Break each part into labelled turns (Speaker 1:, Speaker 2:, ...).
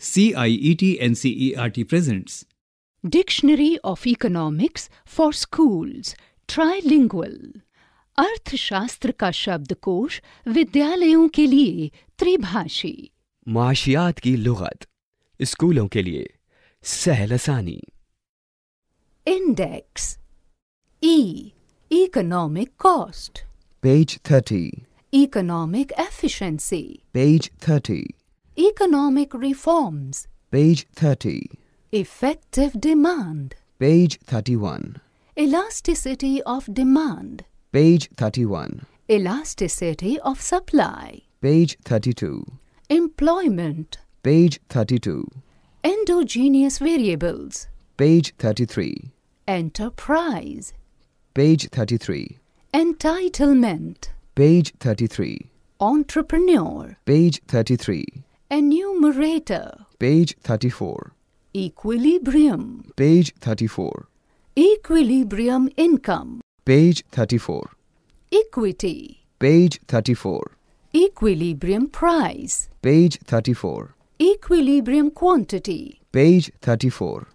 Speaker 1: CIET NCERT presents
Speaker 2: Dictionary of Economics for Schools Trilingual. अर्थशास्त्र का शब्दकोश विद्यालयों के लिए त्रिभाषी।
Speaker 3: मुआशियात की लुगत स्कूलों के लिए सहल आसानी
Speaker 2: index E economic cost
Speaker 4: Page 30.
Speaker 2: Economic efficiency
Speaker 4: Page 30.
Speaker 2: Economic reforms.
Speaker 4: Page 30.
Speaker 2: Effective demand.
Speaker 4: Page 31.
Speaker 2: Elasticity of demand.
Speaker 4: Page 31.
Speaker 2: Elasticity of supply.
Speaker 4: Page 32.
Speaker 2: Employment.
Speaker 4: Page 32.
Speaker 2: Endogenous variables.
Speaker 4: Page 33.
Speaker 2: Enterprise.
Speaker 4: Page 33.
Speaker 2: Entitlement.
Speaker 4: Page 33.
Speaker 2: Entrepreneur.
Speaker 4: Page 33
Speaker 2: enumerator
Speaker 4: Page 34.
Speaker 2: equilibrium
Speaker 4: Page 34.
Speaker 2: equilibrium income
Speaker 4: Page 34.
Speaker 2: equity
Speaker 4: Page 34.
Speaker 2: equilibrium price
Speaker 4: Page 34.
Speaker 2: equilibrium quantity
Speaker 4: Page 34.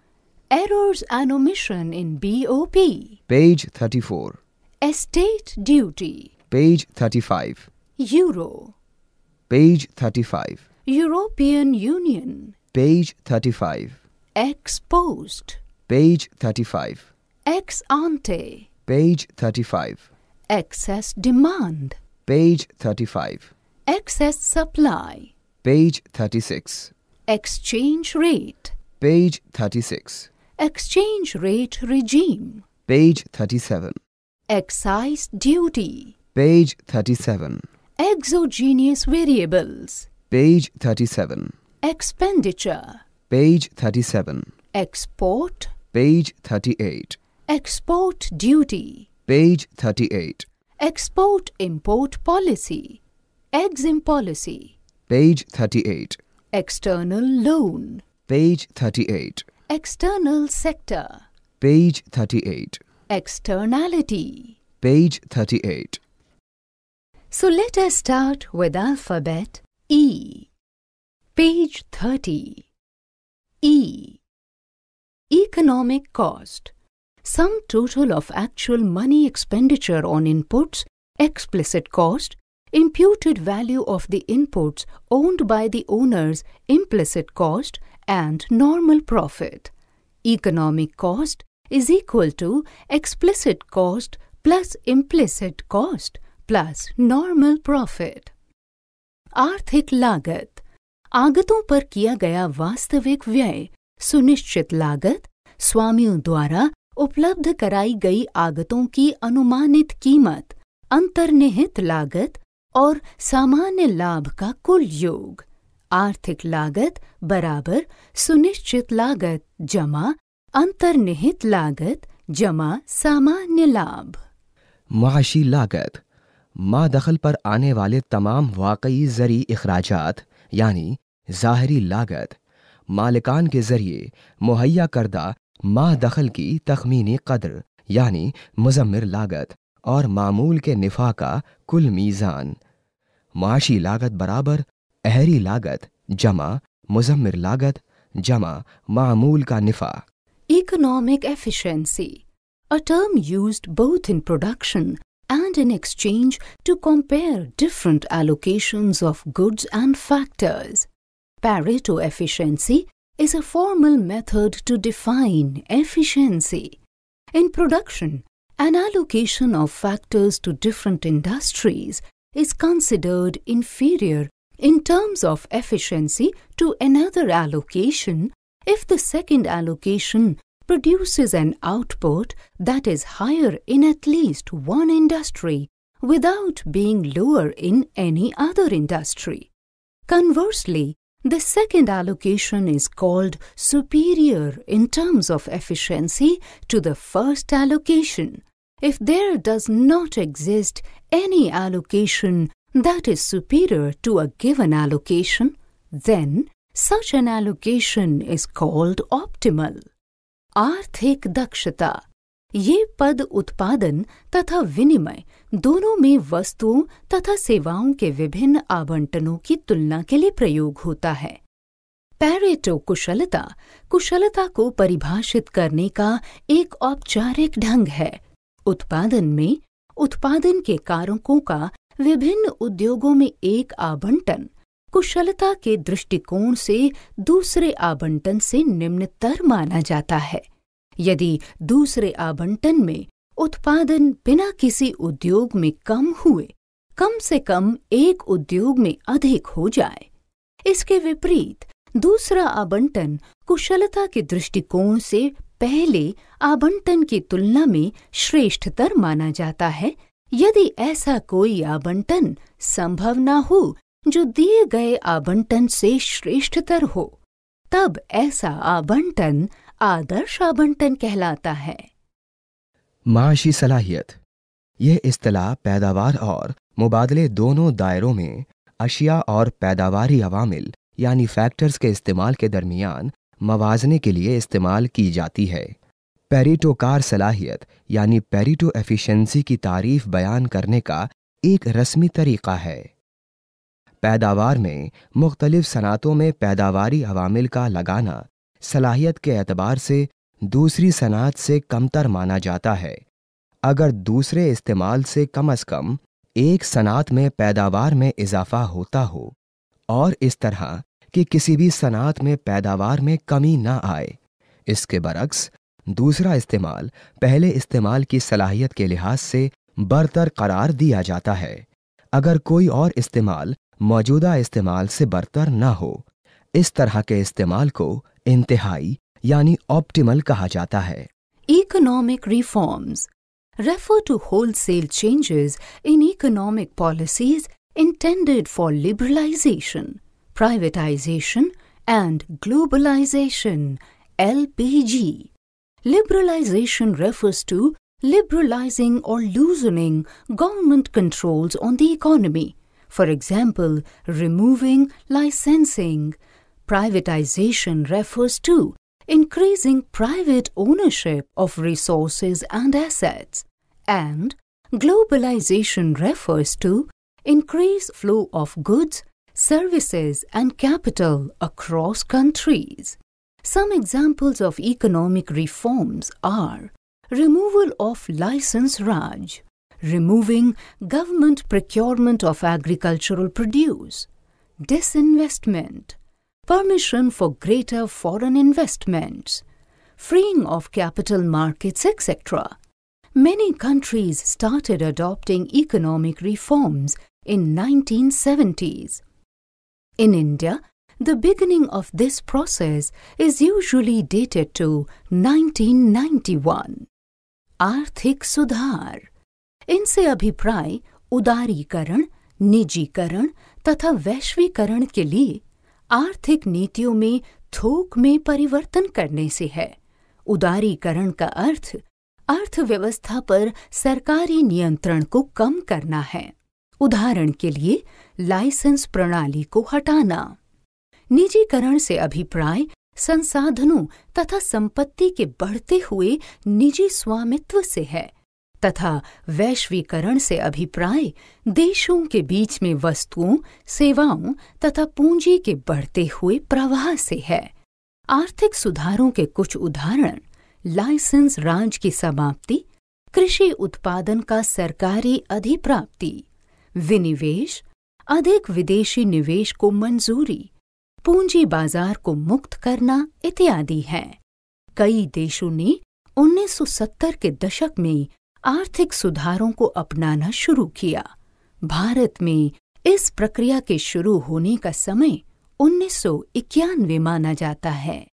Speaker 2: errors and omission in BOP
Speaker 4: Page 34.
Speaker 2: estate duty
Speaker 4: Page 35.
Speaker 2: euro
Speaker 4: Page 35.
Speaker 2: European Union
Speaker 4: Page 35.
Speaker 2: ex post
Speaker 4: Page 35.
Speaker 2: ex ante
Speaker 4: Page 35.
Speaker 2: excess demand
Speaker 4: Page 35.
Speaker 2: excess supply
Speaker 4: Page 36.
Speaker 2: exchange rate
Speaker 4: Page 36.
Speaker 2: exchange rate regime
Speaker 4: Page 37.
Speaker 2: excise duty
Speaker 4: Page 37.
Speaker 2: exogenous variables
Speaker 4: Page 37.
Speaker 2: expenditure
Speaker 4: Page 37.
Speaker 2: export
Speaker 4: Page 38.
Speaker 2: export duty
Speaker 4: Page 38.
Speaker 2: export import policy exim policy
Speaker 4: Page 38.
Speaker 2: external loan
Speaker 4: Page 38.
Speaker 2: external sector
Speaker 4: Page 38.
Speaker 2: externality
Speaker 4: Page 38.
Speaker 2: so let us start with alphabet e. Page 30 e. Economic cost. Sum total of actual money expenditure on inputs explicit cost imputed value of the inputs owned by the owners implicit cost and normal profit. Economic cost is equal to explicit cost plus implicit cost plus normal profit आर्थिक लागत, आगतों पर किया गया वास्तविक व्यय, सुनिश्चित लागत स्वामियों द्वारा उपलब्ध कराई गई आगतों की अनुमानित कीमत, अंतर्निहित लागत और सामान्य लाभ का कुल योग। आर्थिक लागत बराबर सुनिश्चित लागत जमा, अंतर्निहित लागत जमा सामान्य लाभ।
Speaker 3: मुआशी लागत मादखल पर आने वाले तमाम वाकई ज़री अखराजात यानी ज़ाहरी लागत मालिकान के ज़रिए मुहैया करदा मादखल की तखमीनी कदर यानी मुजम्मिर लागत और मामूल के निफा का कुल मीज़ान। मुआशी लागत बराबर अहरी लागत जमा मुजम्मिर लागत जमा मामूल का निफा।
Speaker 2: Economic efficiency, a term used both in production and in exchange to compare different allocations of goods and factors. Pareto efficiency is a formal method to define efficiency. In production, an allocation of factors to different industries is considered inferior in terms of efficiency to another allocation if the second allocation produces an output that is higher in at least one industry without being lower in any other industry. Conversely, the second allocation is called superior in terms of efficiency to the first allocation if there does not exist any allocation that is superior to a given allocation, then such an allocation is called optimal. आर्थिक दक्षता, ये पद उत्पादन तथा विनिमय दोनों में वस्तुओं तथा सेवाओं के विभिन्न आवंटनों की तुलना के लिए प्रयोग होता है। पैरेटो कुशलता कुशलता को परिभाषित करने का एक औपचारिक ढंग है। उत्पादन में, उत्पादन के कारकों का विभिन्न उद्योगों में एक आवंटन कुशलता के दृष्टिकोण से दूसरे आवंटन से निम्नतर माना जाता है। यदि दूसरे आवंटन में उत्पादन बिना किसी उद्योग में कम हुए, कम से कम एक उद्योग में अधिक हो जाए, इसके विपरीत दूसरा आवंटन कुशलता के दृष्टिकोण से पहले आवंटन की तुलना में श्रेष्ठतर माना जाता है। यदि ऐसा कोई आवंटन संभव न हो जो दिए गए आवंटन से श्रेष्ठतर हो, तब ऐसा आवंटन आदर्श आवंटन कहलाता है।
Speaker 3: माशी सलाहियत, यह इस्तलाह पैदावार और मुबादले दोनों दायरों में अशिया और पैदावारी अवामिल, यानी फैक्टर्स के इस्तेमाल के दरमियान मवाजने के लिए इस्तेमाल की जाती है। पेरिटोकार सलाहियत, यानी पेरिटो एफिशिएंसी की तारीफ़ बयान करने का एक रस्मी तरीका है। पैदावार में मुख्तलिफ़ सनातों में पैदावारी अवामिल का लगाना सलाहियत के एतबार से दूसरी सनात से कमतर माना जाता है। अगर दूसरे इस्तेमाल से कम अज कम एक सनात में पैदावार में इजाफा होता हो और इस तरह कि किसी भी सनात में पैदावार में कमी ना आए, इसके बरक्स दूसरा इस्तेमाल पहले इस्तेमाल की सलाहियत के लिहाज से बरतर करार दिया जाता है। अगर कोई और इस्तेमाल मौजूदा इस्तेमाल से बरतर न हो। इस तरह के इस्तेमाल को इंतहाई यानी ऑप्टिमल कहा जाता है।
Speaker 2: Economic reforms refer to wholesale changes in economic policies intended for liberalization privatization and globalization L P G liberalization refers to liberalizing or loosening government controls on the economy. For example, removing licensing. Privatization refers to increasing private ownership of resources and assets. And globalization refers to increased flow of goods, services, and capital across countries. Some examples of economic reforms are removal of license Raj, removing government procurement of agricultural produce, disinvestment, permission for greater foreign investments, freeing of capital markets, etc. Many countries started adopting economic reforms in 1970s. In India, the beginning of this process is usually dated to 1991. Arthik Sudhar इनसे अभिप्राय, उदारीकरण, निजीकरण तथा वैश्वीकरण के लिए आर्थिक नीतियों में थोक में परिवर्तन करने से है। उदारीकरण का अर्थ अर्थव्यवस्था पर सरकारी नियंत्रण को कम करना है। उदाहरण के लिए, लाइसेंस प्रणाली को हटाना। निजीकरण से अभिप्राय, संसाधनों तथा संपत्ति के बढ़ते हुए निजी स्वामित्व से है। तथा वैश्वीकरण से अभिप्राय देशों के बीच में वस्तुओं, सेवाओं तथा पूंजी के बढ़ते हुए प्रवाह से है। आर्थिक सुधारों के कुछ उदाहरण, लाइसेंस राज की समाप्ति, कृषि उत्पादन का सरकारी अधिप्राप्ति, विनिवेश, अधिक विदेशी निवेश को मंजूरी, पूंजी बाज़ार को मुक्त करना इत्यादि है। कई देशों ने 1970 के दशक में आर्थिक सुधारों को अपनाना शुरू किया। भारत में इस प्रक्रिया के शुरू होने का समय उन्नीस सौ इक्यानवे माना जाता है।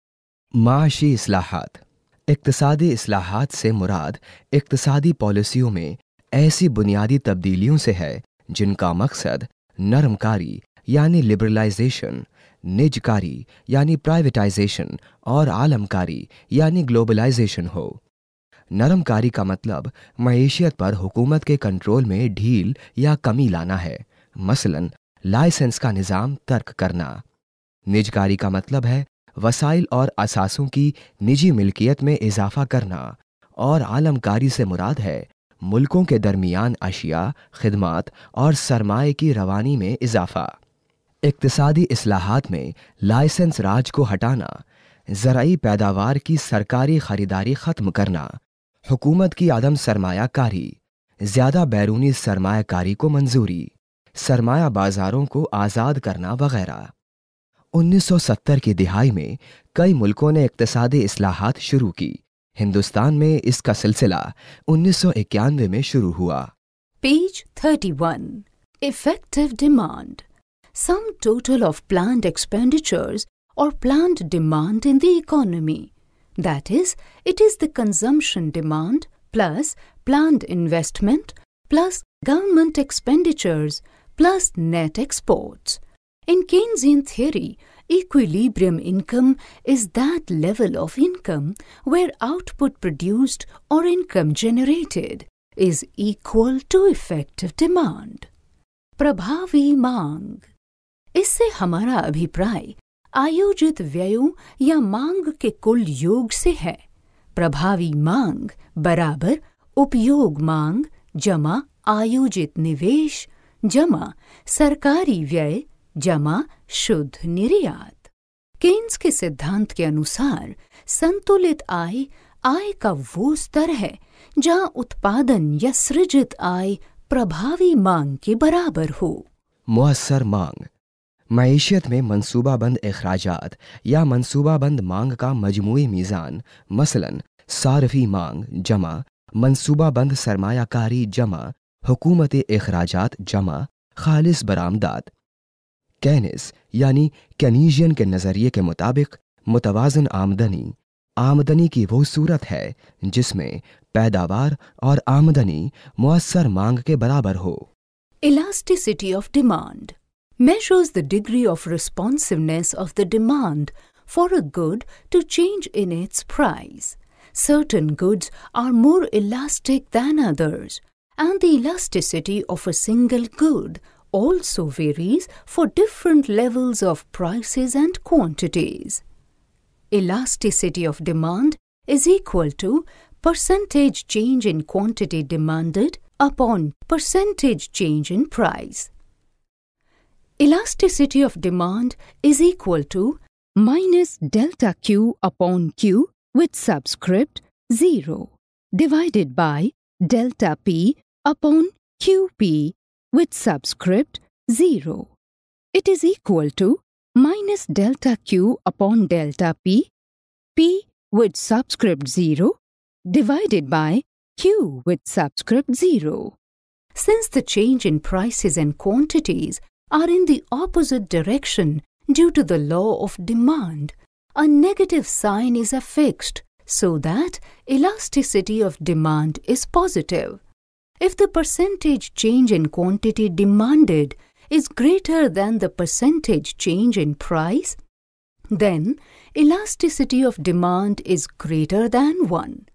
Speaker 3: माशी असलाहत इकतसादी असलाहत से मुराद इकतसादी पॉलिसियों में ऐसी बुनियादी तब्दीलियों से है, जिनका मकसद नरमकारी यानी लिबरलाइजेशन, निजकारी यानी प्राइवेटाइजेशन और आलमकारी यानी ग्लोबलाइजेशन हो। नरमकारी का मतलब मईशियत पर हुकूमत के कंट्रोल में ढील या कमी लाना है। मसलन, लाइसेंस का निज़ाम तर्क करना। निजकारी का मतलब है वसाइल और असासों की निजी मिल्कियत में इजाफा करना। और आलमकारी से मुराद है मुल्कों के दरमियान अशिया, खिदमात और सरमाए की रवानी में इजाफा। इकतसादी असलाहत में लाइसेंस राज को हटाना। ज़राई पैदावार की सरकारी खरीदारी ख़त्म करना। हुकूमत की आदम सरमायाकारी, ज़्यादा बैरूनी सरमायाकारी को मंजूरी, सरमाया बाजारों को आज़ाद करना वगैरह 1970 की दिहाई में कई मुल्कों ने इकतसादी असलाहत शुरू की हिंदुस्तान में इसका सिलसिला उन्नीस सौ इक्यानवे में शुरू हुआ
Speaker 2: page 31. Effective demand. Some total of planned expenditures or planned demand in the economy. That is, it is the consumption demand plus planned investment plus government expenditures plus net exports. In Keynesian theory, equilibrium income is that level of income where output produced or income generated is equal to effective demand. प्रभावी मांग इससे हमारा अभिप्राय आयोजित व्ययों या मांग के कुल योग से है। प्रभावी मांग, बराबर उपयोग मांग, जमा आयोजित निवेश, जमा सरकारी व्यय, जमा शुद्ध निर्यात। केन्स के सिद्धांत के अनुसार, संतुलित आय आय का वो स्तर है, जहाँ उत्पादन या सृजित आय प्रभावी मांग के बराबर हो।
Speaker 3: मुअस्सर मांग मीशत में मनसूबाबंद अखराजात या मनसूबाबंद मांग का मजमू मीज़ान, मसलन, सारफी मांग, जमा मनसूबाबंद सरमाकारी जमा, हुकूमत अखराज जमा, खालिस बरामदात। कैनिस, यानी कैनीजियन के नज़रिए के मुताबिक मुतवाजन आमदनी। आमदनी की वो सूरत है जिसमें पैदावार और आमदनी मौसर मांग के बराबर हो।
Speaker 2: Elasticity of demand. Measures the degree of responsiveness of the demand for a good to change in its price. Certain goods are more elastic than others, and the elasticity of a single good also varies for different levels of prices and quantities. Elasticity of demand is equal to percentage change in quantity demanded upon percentage change in price. Elasticity of demand is equal to minus delta Q upon Q with subscript 0 divided by delta P upon QP with subscript 0. It is equal to minus delta Q upon delta P, P with subscript 0 divided by Q with subscript 0. Since the change in prices and quantities are in the opposite direction due to the law of demand, a negative sign is affixed so that elasticity of demand is positive. If the percentage change in quantity demanded is greater than the percentage change in price, then elasticity of demand is greater than 1.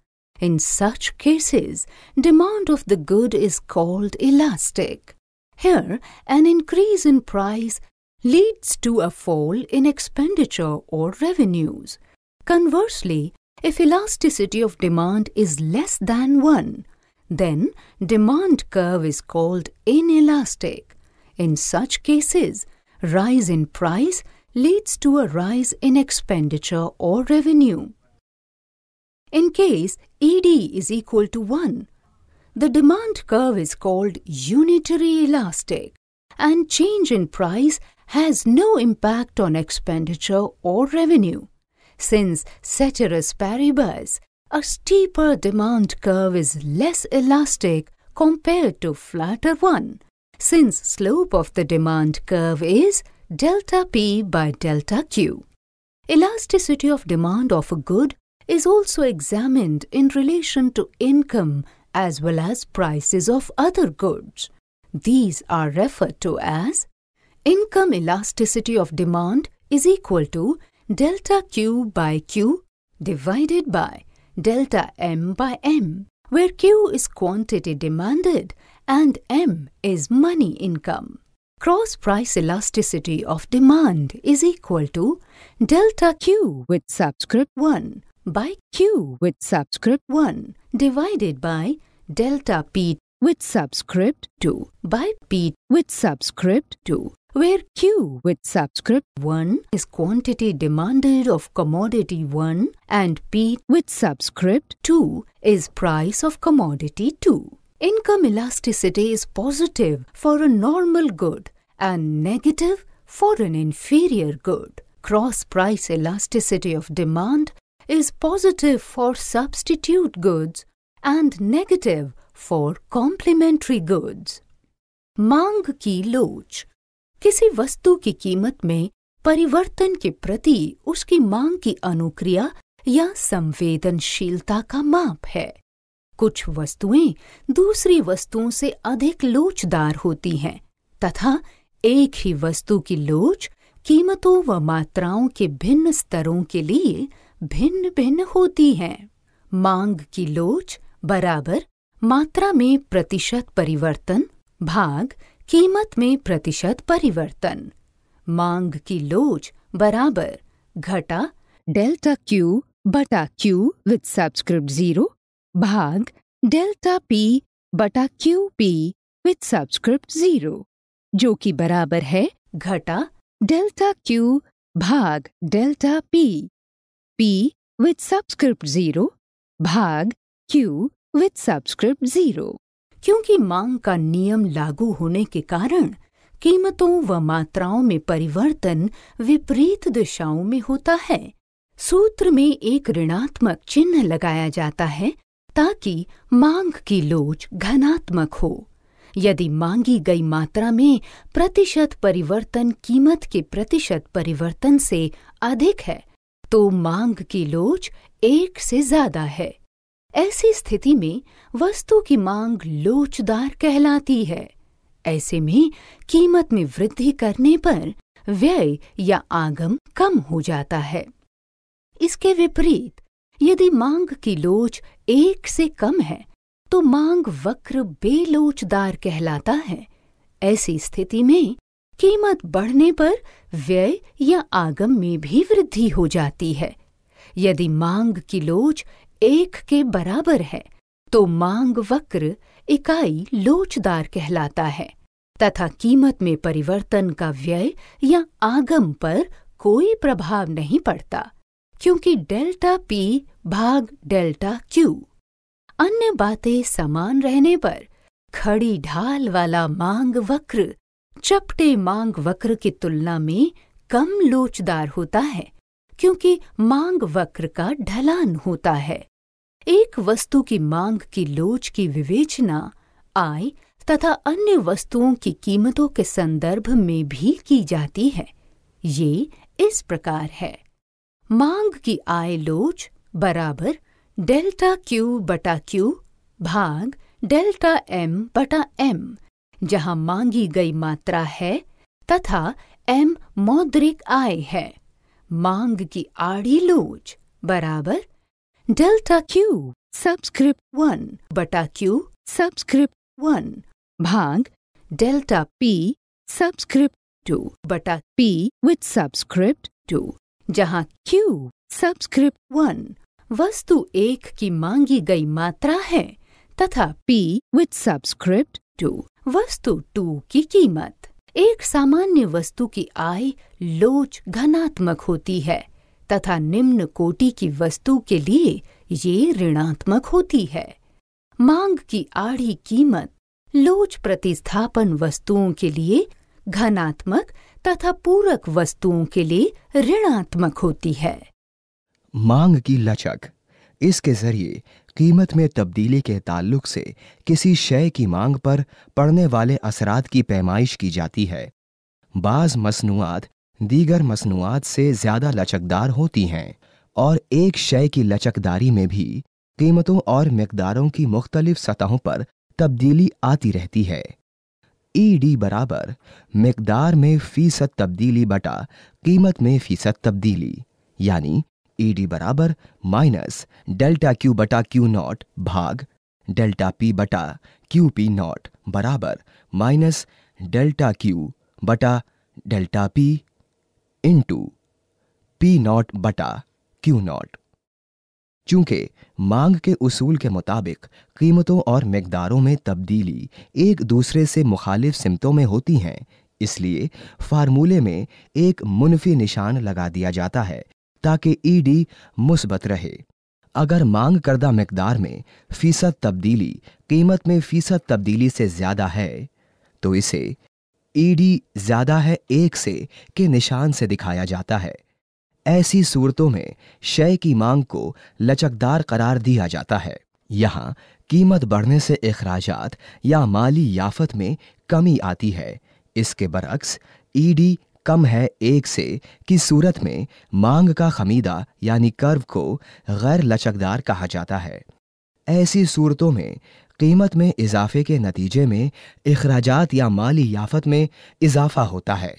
Speaker 2: In such cases, demand of the good is called elastic. Here, an increase in price leads to a fall in expenditure or revenues. Conversely, if elasticity of demand is less than 1, then demand curve is called inelastic. In such cases, rise in price leads to a rise in expenditure or revenue. In case ED is equal to 1, the demand curve is called unitary elastic and change in price has no impact on expenditure or revenue. Since ceteris paribus, a steeper demand curve is less elastic compared to flatter one, since slope of the demand curve is delta P by delta Q. Elasticity of demand of a good is also examined in relation to income as well as prices of other goods. These are referred to as income elasticity of demand is equal to delta Q by Q divided by delta M by M, where Q is quantity demanded and M is money income. Cross price elasticity of demand is equal to delta Q with subscript 1 by Q with subscript 1 divided by delta P with subscript 2 by P with subscript 2 where Q with subscript 1 is quantity demanded of commodity 1 and P with subscript 2 is price of commodity 2. Income elasticity is positive for a normal good and negative for an inferior good. Cross price elasticity of demand is positive for substitute goods and negative for complementary goods. मांग की लोच किसी वस्तु की कीमत में परिवर्तन के प्रति उसकी मांग की अनुक्रिया या संवेदनशीलता का माप है कुछ वस्तुएँ दूसरी वस्तुओं से अधिक लोचदार होती हैं, तथा एक ही वस्तु की लोच कीमतों व मात्राओं के भिन्न स्तरों के लिए भिन्न भिन्न होती है। मांग की लोच बराबर मात्रा में प्रतिशत परिवर्तन, भाग कीमत में प्रतिशत परिवर्तन। मांग की लोच बराबर घटा डेल्टा क्यू बटा क्यू विद सब्सक्रिप्ट ज़ीरो भाग डेल्टा पी बटा Q P with subscript zero जो कि बराबर है घटा डेल्टा क्यू भाग delta P P with subscript zero भाग क्यू विद सब्सक्रिप्ट ज़ीरो क्योंकि मांग का नियम लागू होने के कारण कीमतों व मात्राओं में परिवर्तन विपरीत दिशाओं में होता है। सूत्र में एक ऋणात्मक चिन्ह लगाया जाता है ताकि मांग की लोच घनात्मक हो। यदि मांगी गई मात्रा में प्रतिशत परिवर्तन कीमत के प्रतिशत परिवर्तन से अधिक है तो मांग की लोच एक से ज़्यादा है। ऐसी स्थिति में वस्तु की मांग लोचदार कहलाती है। ऐसे में कीमत में वृद्धि करने पर व्यय या आगम कम हो जाता है। इसके विपरीत, यदि मांग की लोच एक से कम है तो मांग वक्र बेलोचदार कहलाता है। ऐसी स्थिति में कीमत बढ़ने पर व्यय या आगम में भी वृद्धि हो जाती है। यदि मांग की लोच एक के बराबर है तो मांग वक्र इकाई लोचदार कहलाता है, तथा कीमत में परिवर्तन का व्यय या आगम पर कोई प्रभाव नहीं पड़ता, क्योंकि डेल्टा पी भाग डेल्टा क्यू अन्य बातें समान रहने पर खड़ी ढाल वाला मांग वक्र चपटे मांग वक्र की तुलना में कम लोचदार होता है, क्योंकि मांग वक्र का ढलान होता है। एक वस्तु की मांग की लोच की विवेचना आय तथा अन्य वस्तुओं की कीमतों के संदर्भ में भी की जाती है। ये इस प्रकार है। मांग की आय लोच बराबर डेल्टा क्यू बटा क्यू भाग डेल्टा एम बटा एम जहाँ मांगी गई मात्रा है, तथा एम मौद्रिक आय है। मांग की आड़ी लोच बराबर। डेल्टा क्यू, सब्सक्रिप्ट वन, बटा क्यू, सब्सक्रिप्ट वन। भाग, डेल्टा पी, सब्सक्रिप्ट टू, बटा पी, विथ सब्सक्रिप्ट टू। जहाँ क्यू, सब्सक्रिप्ट वन, वस्तु एक की मांगी गई मात्रा है, तथा पी, विथ सब्सक्रिप्ट टू। वस्तु टू की कीमत। एक सामान्य वस्तु की आय लोच घनात्मक होती है, तथा निम्न कोटि की वस्तु के लिए ये ऋणात्मक होती है। मांग की आड़ी कीमत लोच प्रतिस्थापन वस्तुओं के लिए घनात्मक तथा पूरक वस्तुओं के लिए ऋणात्मक होती है।
Speaker 3: मांग की लचक। इसके ज़रिए कीमत में तब्दीली के ताल्लुक से किसी शय की मांग पर पड़ने वाले असरात की पैमाइश की जाती है। बाज मसनूआत, दीगर मसनूआत से ज़्यादा लचकदार होती हैं और एक शय की लचकदारी में भी कीमतों और मकदारों की मुख्तलिफ़ सतहों पर तब्दीली आती रहती है। ई डी बराबर, मकदार में फ़ीसद तब्दीली बटा कीमत में फ़ीसद तब्दीली, यानी ई डी बराबर माइनस डेल्टा क्यू बटा क्यू नॉट भाग डेल्टा पी बटा क्यू पी नॉट बराबर माइनस डेल्टा क्यू बटा delta P into P naught बटा क्यू नॉट चूँकि मांग के उसूल के मुताबिक कीमतों और मकदारों में तब्दीली एक दूसरे से मुखालिफ सिमतों में होती हैं, इसलिए फार्मूले में एक मुनफी निशान लगा दिया जाता है। ताकि ईडी मुस्बत रहे। अगर मांग करदा मकदार में फ़ीसद तब्दीली कीमत में फ़ीसद तब्दीली से ज़्यादा है तो इसे ईडी ज़्यादा है एक से के निशान से दिखाया जाता है। ऐसी सूरतों में शय की मांग को लचकदार करार दिया जाता है। यहाँ कीमत बढ़ने से अखराजात या माली याफत में कमी आती है। इसके बरक्स ईडी कम है एक से कि सूरत में मांग का खमीदा यानी कर्व को गैर लचकदार कहा जाता है। ऐसी सूरतों में कीमत में इजाफे के नतीजे में अखराजात या माली याफत में इजाफा होता है।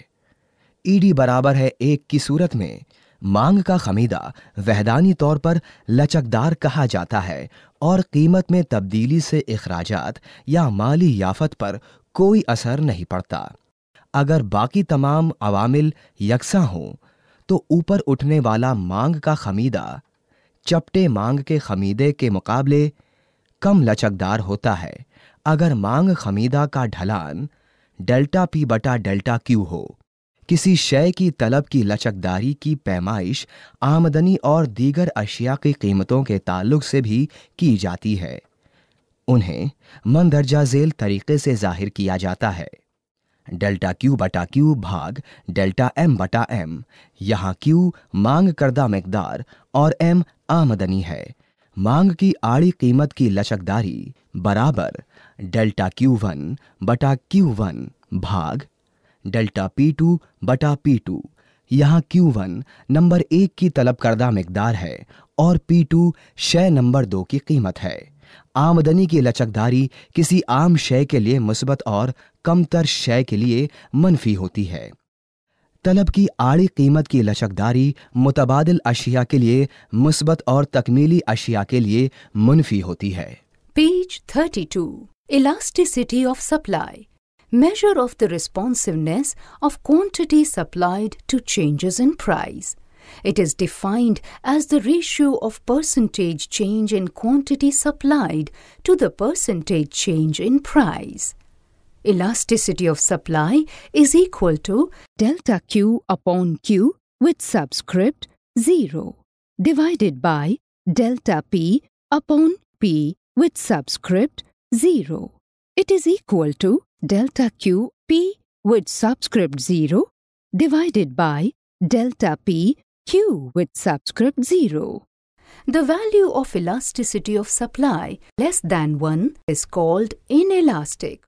Speaker 3: ईडी बराबर है एक की सूरत में मांग का खमीदा वहदानी तौर पर लचकदार कहा जाता है और कीमत में तब्दीली से अखराजात या माली याफत पर कोई असर नहीं पड़ता। अगर बाकी तमाम अवामिल यकसा हों तो ऊपर उठने वाला मांग का खमीदा, चपटे मांग के खमीदे के मुकाबले कम लचकदार होता है। अगर मांग खमीदा का ढलान डेल्टा पी बटा डेल्टा क्यू हो, किसी शय की तलब की लचकदारी की पैमाइश आमदनी और दीगर अशिया की कीमतों के ताल्लुक से भी की जाती है। उन्हें मंदरजा झेल तरीके से ज़ाहिर किया जाता है। डेल्टा क्यू बटा क्यू भाग डेल्टा एम बटा एम। यहाँ क्यू मांग करदा मकदार और एम आमदनी है। मांग की आड़ी कीमत की लचकदारी बराबर डेल्टा क्यू वन बटा क्यू वन भाग डेल्टा पी टू बटा पी टू। यहाँ क्यू वन नंबर एक की तलब करदा मकदार है और पी टू शय नंबर दो की कीमत है। आमदनी की लचकदारी किसी आम शय के लिए मुस्बत और कमतर शय के लिए मनफी होती है। तलब की आड़ी कीमत की लचकदारी मुतबादिल अशिया के लिए, मुस्बत और तकमीली अशिया के लिए मुनफी होती है।
Speaker 2: Page 32 elasticity of supply. Measure of the responsiveness of quantity supplied to changes in price. It is defined as the ratio of percentage change in quantity supplied to the percentage change in price. Elasticity of supply is equal to delta Q upon Q with subscript 0 divided by delta P upon P with subscript 0. It is equal to delta Q P with subscript 0 divided by delta P Q with subscript 0. The value of elasticity of supply less than 1 is called inelastic.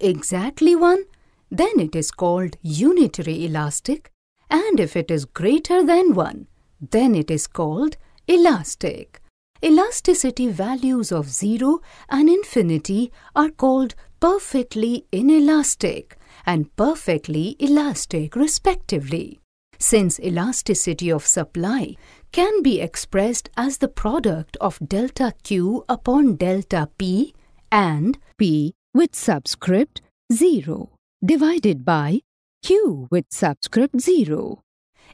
Speaker 2: Exactly 1, then it is called unitary elastic, and if it is greater than 1, then it is called elastic. Elasticity values of 0 and infinity are called perfectly inelastic and perfectly elastic respectively. Since elasticity of supply can be expressed as the product of delta Q upon delta P and P with subscript 0 divided by Q with subscript 0.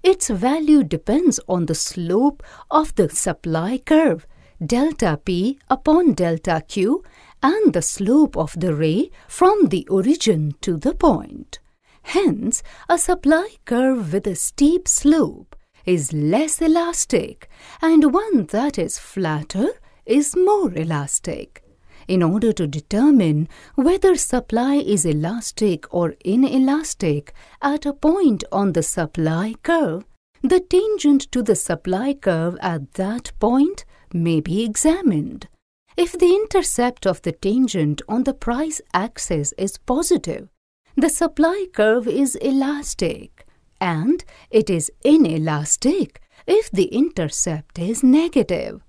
Speaker 2: Its value depends on the slope of the supply curve delta P upon delta Q and the slope of the ray from the origin to the point. Hence, a supply curve with a steep slope is less elastic and one that is flatter is more elastic. In order to determine whether supply is elastic or inelastic at a point on the supply curve, the tangent to the supply curve at that point may be examined. If the intercept of the tangent on the price axis is positive, the supply curve is elastic and it is inelastic if the intercept is negative.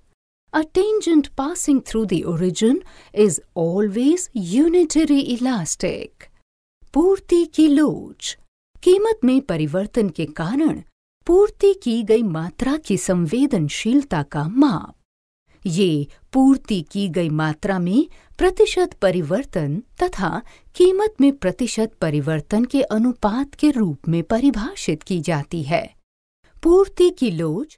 Speaker 2: A tangent passing through the origin is always unitary elastic. पूर्ति की लोच कीमत में परिवर्तन के कारण पूर्ति की गई मात्रा की संवेदनशीलता का माप ये पूर्ति की गई मात्रा में प्रतिशत परिवर्तन तथा कीमत में प्रतिशत परिवर्तन के अनुपात के रूप में परिभाषित की जाती है। पूर्ति की लोच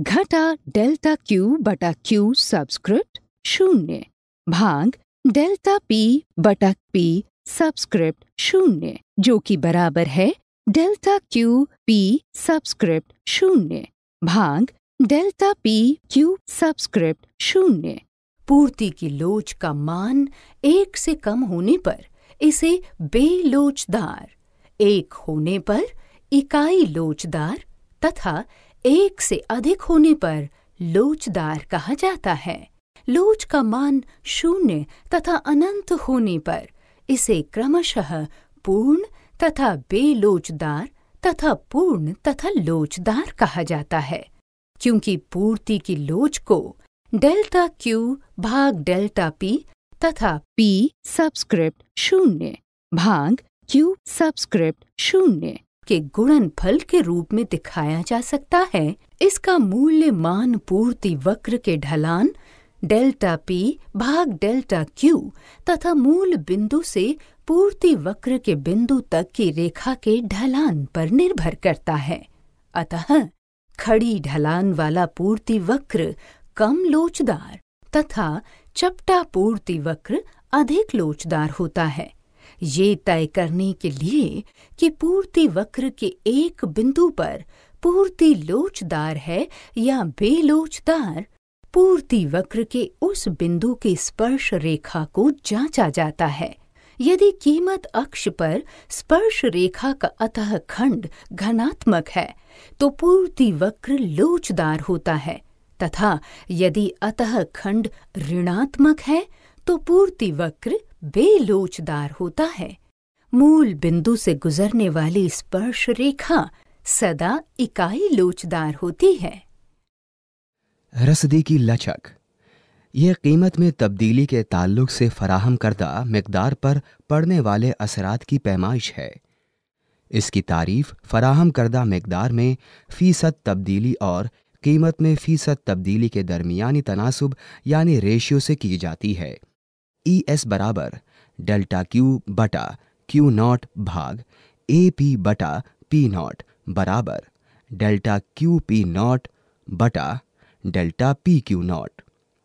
Speaker 2: घटा डेल्टा क्यू बटा क्यू सबस्क्रिप्ट शून्य, भाग डेल्टा पी बटा पी सब्सक्रिप्ट शून्य, जो कि बराबर है डेल्टा क्यू पी सब्सक्रिप्ट शून्य, भाग डेल्टा पी क्यू सब्सक्रिप्ट शून्य। पूर्ति की लोच का मान एक से कम होने पर इसे बेलोचदार, एक होने पर इकाई लोचदार तथा एक से अधिक होने पर लोचदार कहा जाता है। लोच का मान शून्य तथा अनंत होने पर इसे क्रमशः पूर्ण तथा बेलोचदार तथा पूर्ण तथा लोचदार कहा जाता है, क्योंकि पूर्ति की लोच को डेल्टा क्यू भाग डेल्टा पी तथा पी सबस्क्रिप्ट शून्य भाग क्यू सबस्क्रिप्ट शून्य के गुणनफल के रूप में दिखाया जा सकता है। इसका मूल्य मान पूर्ति वक्र के ढलान डेल्टा पी भाग डेल्टा क्यू तथा मूल बिंदु से पूर्ति वक्र के बिंदु तक की रेखा के ढलान पर निर्भर करता है। अतः खड़ी ढलान वाला पूर्ति वक्र कम लोचदार तथा चपटा पूर्ति वक्र अधिक लोचदार होता है। ये तय करने के लिए कि पूर्ति वक्र के एक बिंदु पर पूर्ति लोचदार है या बेलोचदार, पूर्ति वक्र के उस बिंदु की स्पर्श रेखा को जांचा जाता है। यदि कीमत अक्ष पर स्पर्श रेखा का अतः खंड घनात्मक है तो पूर्ति वक्र लोचदार होता है। तथा यदि अतः खंड ऋणात्मक है तो पूर्ति वक्र बेलोचदार होता है। मूल बिंदु से गुजरने वाली स्पर्श रेखा सदा इकाई लोचदार होती है।
Speaker 3: रसदी की लचक। यह कीमत में तब्दीली के ताल्लुक से फराहम करदा मकदार पर पड़ने वाले असरात की पैमाइश है। इसकी तारीफ़ फराहम करदा मकदार में फ़ीसद तब्दीली और कीमत में फ़ीसद तब्दीली के दरमियानी तनासब, यानी रेशियो से की जाती है। ई एस बराबर, डेल्टा क्यू बटा क्यू नॉट भाग ए पी बटा पी नॉट बराबर, डेल्टा क्यू पी नॉट बटा डेल्टा पी क्यू नॉट।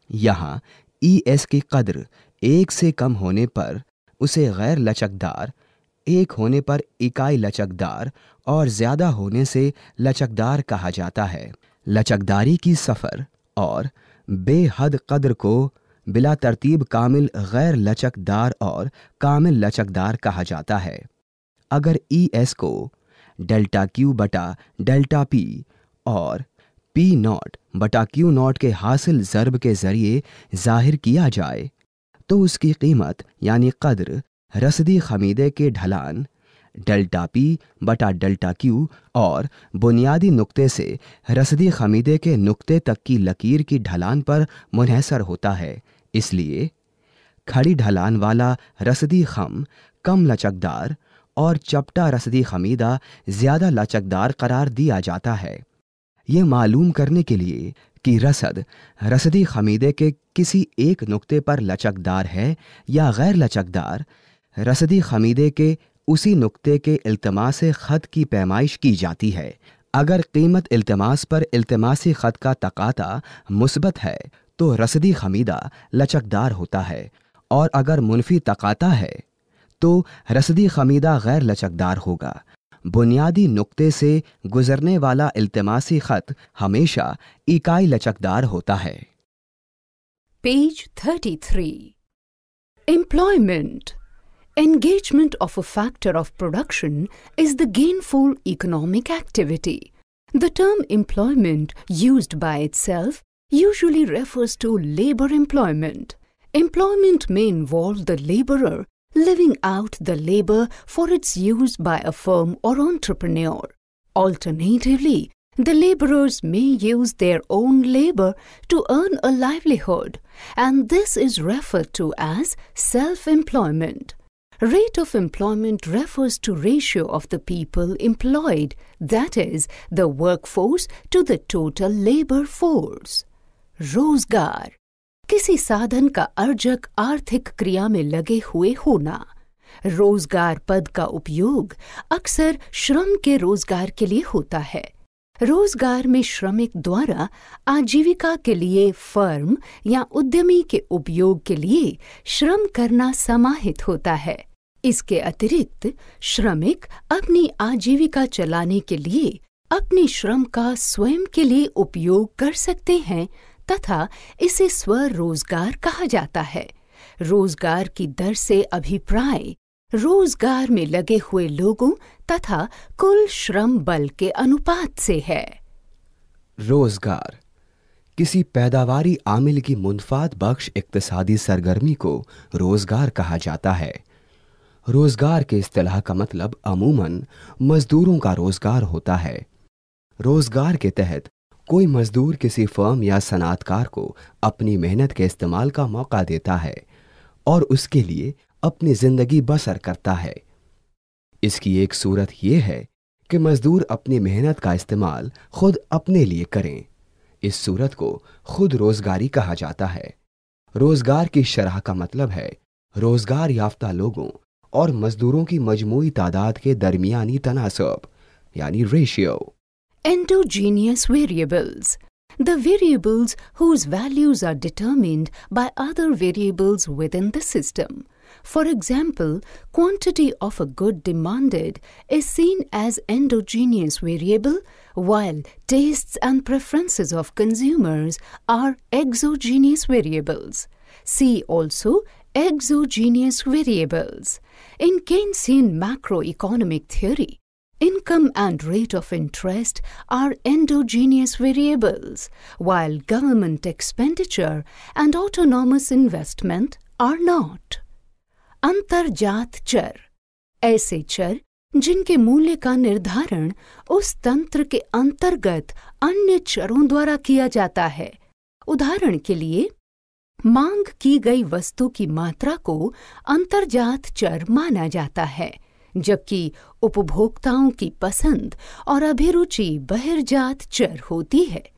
Speaker 3: यहाँ ई एस की कद्र एक से कम होने पर उसे गैर लचकदार, एक होने पर इकाई लचकदार और ज़्यादा होने से लचकदार कहा जाता है। लचकदारी की सफ़र और बेहद कद्र को बिला तरतीब कामिल गैर लचकदार और कामिल लचकदार कहा जाता है। अगर ई एस को डेल्टा क्यू बटा डेल्टा पी और पी नॉट बटा क्यू नॉट के हासिल ज़रब के ज़रिए ज़ाहिर किया जाए तो उसकी कीमत यानी कद्र रसदी खमीदे के ढलान डेल्टा पी बटा डेल्टा क्यू और बुनियादी नुक्ते से रसदी खमीदे के नुक्ते तक की लकीर की ढलान पर मुनहसर होता है। इसलिए खड़ी ढलान वाला रसदी खम कम लचकदार और चपटा रसदी खमीदा ज़्यादा लचकदार करार दिया जाता है। ये मालूम करने के लिए कि रसद, रसदी खमीदे के किसी एक नुक्ते पर लचकदार है या गैर लचकदार, रसदी खमीदे के उसी नुक्ते के इल्तमास ख़त की पैमाइश की जाती है। अगर कीमत इल्तमास पर इल्तमासी ख़त का तकाता मुस्बत है तो रसदी खमीदा लचकदार होता है। और अगर मुनफी तकाता है तो रसदी खमीदा गैर लचकदार होगा। बुनियादी नुक्ते से गुजरने वाला इल्तमासी खत हमेशा इकाई लचकदार होता है।
Speaker 2: Page 33 Employment Engagement of a factor of production is the gainful economic activity. The term employment, used by itself, usually refers to labor employment. Employment may involve the laborer living out the labor for its use by a firm or entrepreneur. Alternatively, the laborers may use their own labor to earn a livelihood, and this is referred to as self employment. Rate of employment refers to ratio of the people employed, that is, the workforce to the total labor force. रोजगार किसी साधन का अर्जक आर्थिक क्रिया में लगे हुए होना रोजगार पद का उपयोग अक्सर श्रम के रोजगार के लिए होता है रोज़गार में श्रमिक द्वारा आजीविका के लिए फर्म या उद्यमी के उपयोग के लिए श्रम करना समाहित होता है। इसके अतिरिक्त श्रमिक अपनी आजीविका चलाने के लिए अपने श्रम का स्वयं के लिए उपयोग कर सकते हैं तथा इसे स्वरोजगार कहा जाता है। रोज़गार की दर से अभिप्राय रोज़गार में लगे हुए लोगों तथा कुल श्रम बल के अनुपात से है।
Speaker 3: रोज़गार। किसी पैदावारी आमिल की मुनफात बख्श इक्तसादी सरगर्मी को रोज़गार कहा जाता है। रोज़गार के इस्तेलाह का मतलब अमूमन मजदूरों का रोज़गार होता है। रोज़गार के तहत कोई मजदूर किसी फर्म या सनातकार को अपनी मेहनत के इस्तेमाल का मौका देता है और उसके लिए अपनी ज़िंदगी बसर करता है इसकी एक सूरत यह है कि मजदूर अपनी मेहनत का इस्तेमाल खुद अपने लिए करें इस सूरत को खुद रोजगारी कहा जाता है रोज़गार की शरह का मतलब है रोज़गार याफ्ता लोगों और मजदूरों की मजमूई तादाद के दरमियानी तनासब, यानी ratio
Speaker 2: Endogenous variables. The variables whose values are determined by other variables within the system. For example, quantity of a good demanded is seen as endogenous variable, while tastes and preferences of consumers are exogenous variables. See also exogenous variables. In Keynesian macroeconomic theory, Income and rate of interest are endogenous variables, while government expenditure and autonomous investment are not. अंतर्जात चर। ऐसे चर, जिनके मूल्य का निर्धारण उस तंत्र के अंतर्गत अन्य चरों द्वारा किया जाता है। उदाहरण के लिए, मांग की गई वस्तु की मात्रा को अंतर्जात चर माना जाता है, जबकि उपभोक्ताओं की पसंद और अभिरुचि बहिर्जात चर होती है।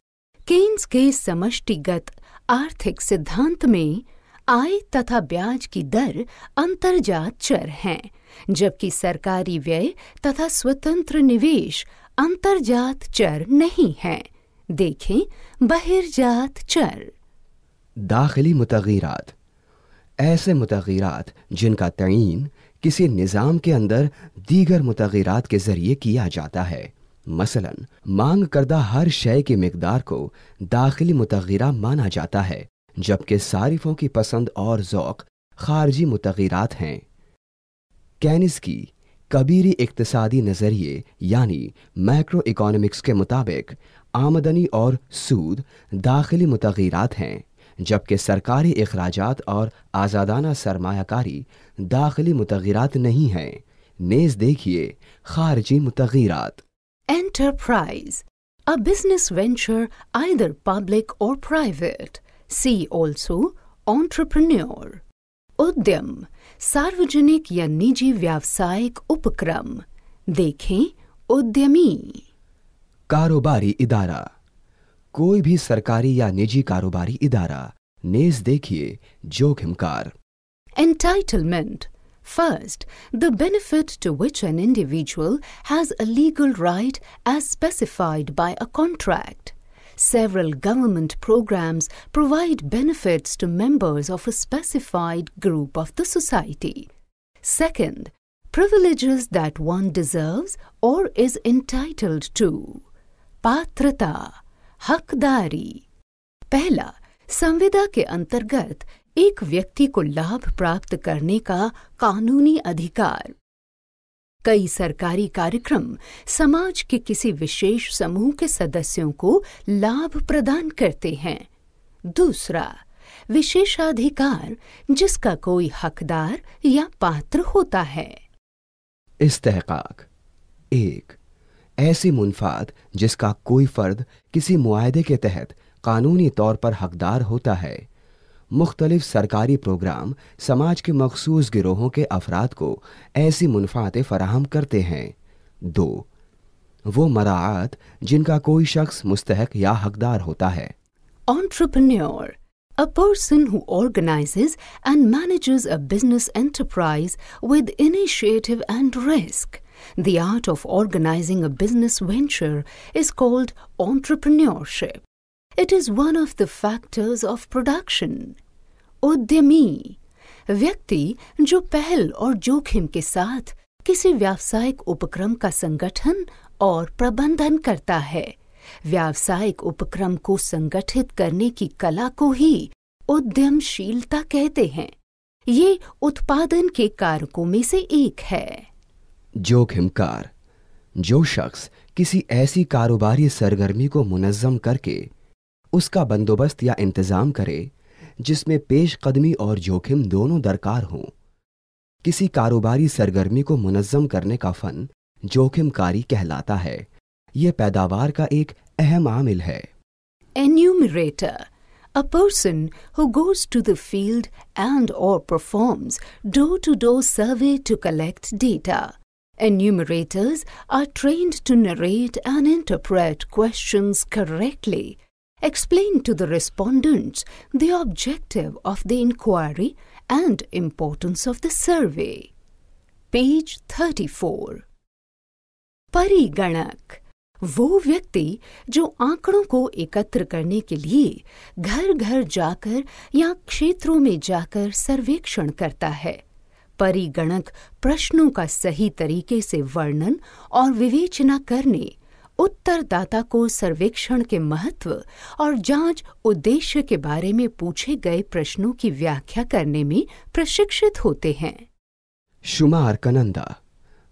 Speaker 2: केन्स के समष्टिगत आर्थिक सिद्धांत में आय तथा ब्याज की दर अंतर्जात चर हैं, जबकि सरकारी व्यय तथा स्वतंत्र निवेश अंतर्जात चर नहीं हैं। देखें बहिर्जात चर।
Speaker 3: दाखिली मुतगीरात। ऐसे मुतगीरात जिनका तयीन किसी निज़ाम के अंदर दीगर मुतगीरात के ज़रिए किया जाता है। मसलन, मांग करदा हर शय की मकदार को दाखिली मुतगीरा माना जाता है। जबकि सारिफों की पसंद और ज़ौक़ खारजी मुतगीरात हैं। कैनिस की कबीरी इकतसादी नज़रिए यानी मैक्रो इकोनॉमिक्स के मुताबिक आमदनी और सूद दाखिली मतगीरत हैं जबकि सरकारी अखराज और आज़ादाना सरमाकारी दाखिली मुतगीरात नहीं हैं। नेज देखिए खारजी मुतगीरात।
Speaker 2: Enterprise, a business venture either public or private. See also entrepreneur. उद्यम सार्वजनिक या निजी व्यावसायिक उपक्रम देखें उद्यमी
Speaker 3: कारोबारी इदारा कोई भी सरकारी या निजी कारोबारी इदारा नेज देखिए जोखिमकार
Speaker 2: Entitlement. First, the benefit to which an individual has a legal right as specified by a contract. Several government programs provide benefits to members of a specified group of the society. Second, privileges that one deserves or is entitled to. पात्रता हकदारी पहला संविदा के अंतर्गत एक व्यक्ति को लाभ प्राप्त करने का कानूनी अधिकार कई सरकारी कार्यक्रम समाज के किसी विशेष समूह के सदस्यों को लाभ प्रदान करते हैं। दूसरा, विशेषाधिकार, जिसका कोई हकदार या पात्र होता है।
Speaker 3: इस्तेहकाक एक, ऐसी मुनफात जिसका कोई फर्द किसी मुआदे के तहत कानूनी तौर पर हकदार होता है। मुख्तलिफ़ सरकारी प्रोग्राम समाज के मखसूस गिरोहों के अफराद को ऐसी मुनफातें फराहम करते हैं दो वो मराआत जिनका कोई शख्स मुस्तहक या हकदार होता है
Speaker 2: Entrepreneur A person who organizes and manages a business enterprise with initiative and risk. The art of organizing a business venture is called entrepreneurship. It is one of the factors of production. Udyami व्यक्ति जो पहल और जोखिम के साथ किसी व्यावसायिक उपक्रम का संगठन और प्रबंधन करता है। व्यावसायिक उपक्रम को संगठित करने की कला को ही उद्यमशीलता कहते हैं। ये उत्पादन के कारकों में से एक है।
Speaker 3: जोखिमकार, जो शख्स किसी ऐसी कारोबारी सरगर्मी को मुनज़्ज़म करके उसका बंदोबस्त या इंतज़ाम करे, जिसमें पेश कदमी और जोखिम दोनों दरकार हों। किसी कारोबारी सरगर्मी को मुनज़म करने का फन जोखिमकारी कहलाता है। यह पैदावार का एक अहम आमिल है।
Speaker 2: Enumerator a person who goes to the field and or performs door to door survey to collect data enumerators are train to narrate and interpret question correctly explain to the respondents the objective of the inquiry and importance of the survey. Page 34 परिगणक। वो व्यक्ति जो आंकड़ों को एकत्र करने के लिए घर घर जाकर या क्षेत्रों में जाकर सर्वेक्षण करता है। परिगणक प्रश्नों का सही तरीके से वर्णन और विवेचना करने उत्तरदाता को सर्वेक्षण के महत्व और जाँच उद्देश्य के बारे में पूछे गए प्रश्नों की व्याख्या करने में प्रशिक्षित होते हैं।
Speaker 3: शुमार कनंदा,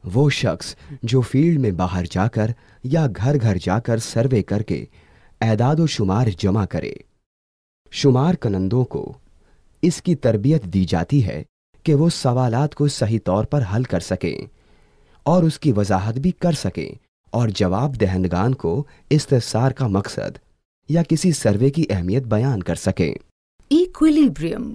Speaker 3: वो शख्स जो फ़ील्ड में बाहर जाकर या घर घर जाकर सर्वे करके एदाद शुमार जमा करे। शुमार कनंदों को इसकी तरबियत दी जाती है कि वो सवालात को सही तौर पर हल कर सकें और उसकी वजाहत भी कर सकें। और जवाब दहंदगान को इस्तसार का मकसद या किसी सर्वे की अहमियत बयान कर सकें
Speaker 2: Equilibrium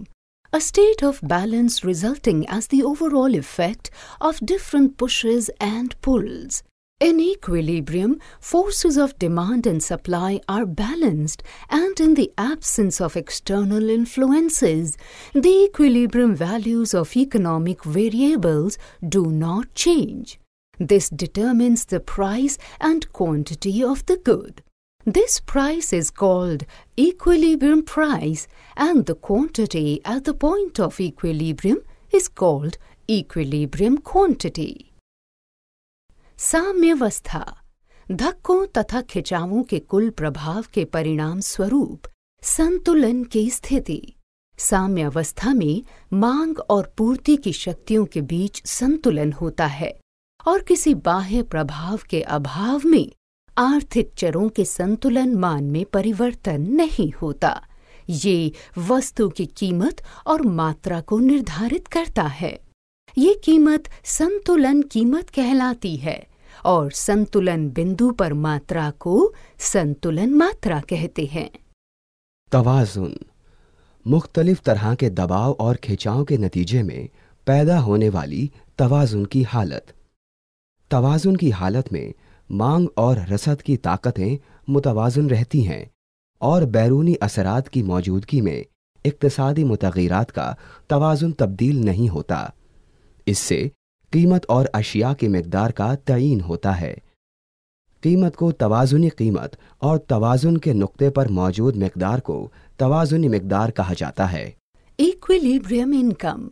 Speaker 2: a state of balance resulting as the overall effect of different pushes and pulls. In equilibrium, forces of demand and supply are balanced, and in the absence of external influences, the equilibrium values of economic variables do not change. This determines the price and quantity of the good. This price is called equilibrium price, and the quantity at the point of equilibrium is called equilibrium quantity. साम्यवस्था धक्कों तथा खिंचावों के कुल प्रभाव के परिणाम स्वरूप संतुलन की स्थिति साम्यावस्था में मांग और पूर्ति की शक्तियों के बीच संतुलन होता है और किसी बाह्य प्रभाव के अभाव में आर्थिक चरों के संतुलन मान में परिवर्तन नहीं होता। ये वस्तु की कीमत और मात्रा को निर्धारित करता है। ये कीमत संतुलन कीमत कहलाती है और संतुलन बिंदु पर मात्रा को संतुलन मात्रा कहते हैं।
Speaker 3: तवाजुन, मुख्तलिफ़ तरह के दबाव और खिंचाव के नतीजे में पैदा होने वाली तवाजुन की हालत। तवाजुन की हालत में मांग और रसद की ताकतें मुतवाजन रहती हैं और बैरूनी असरात की मौजूदगी में इकतसादी मतगीरत का तवाजुन तब्दील नहीं होता। इससे कीमत और अशिया की मकदार का तयन होता है। कीमत को तवाजुनी कीमत और तवाजुन के नुक्ते पर मौजूद मकदार को तवाजुनी मकदार कहा जाता है।
Speaker 2: Equilibrium income.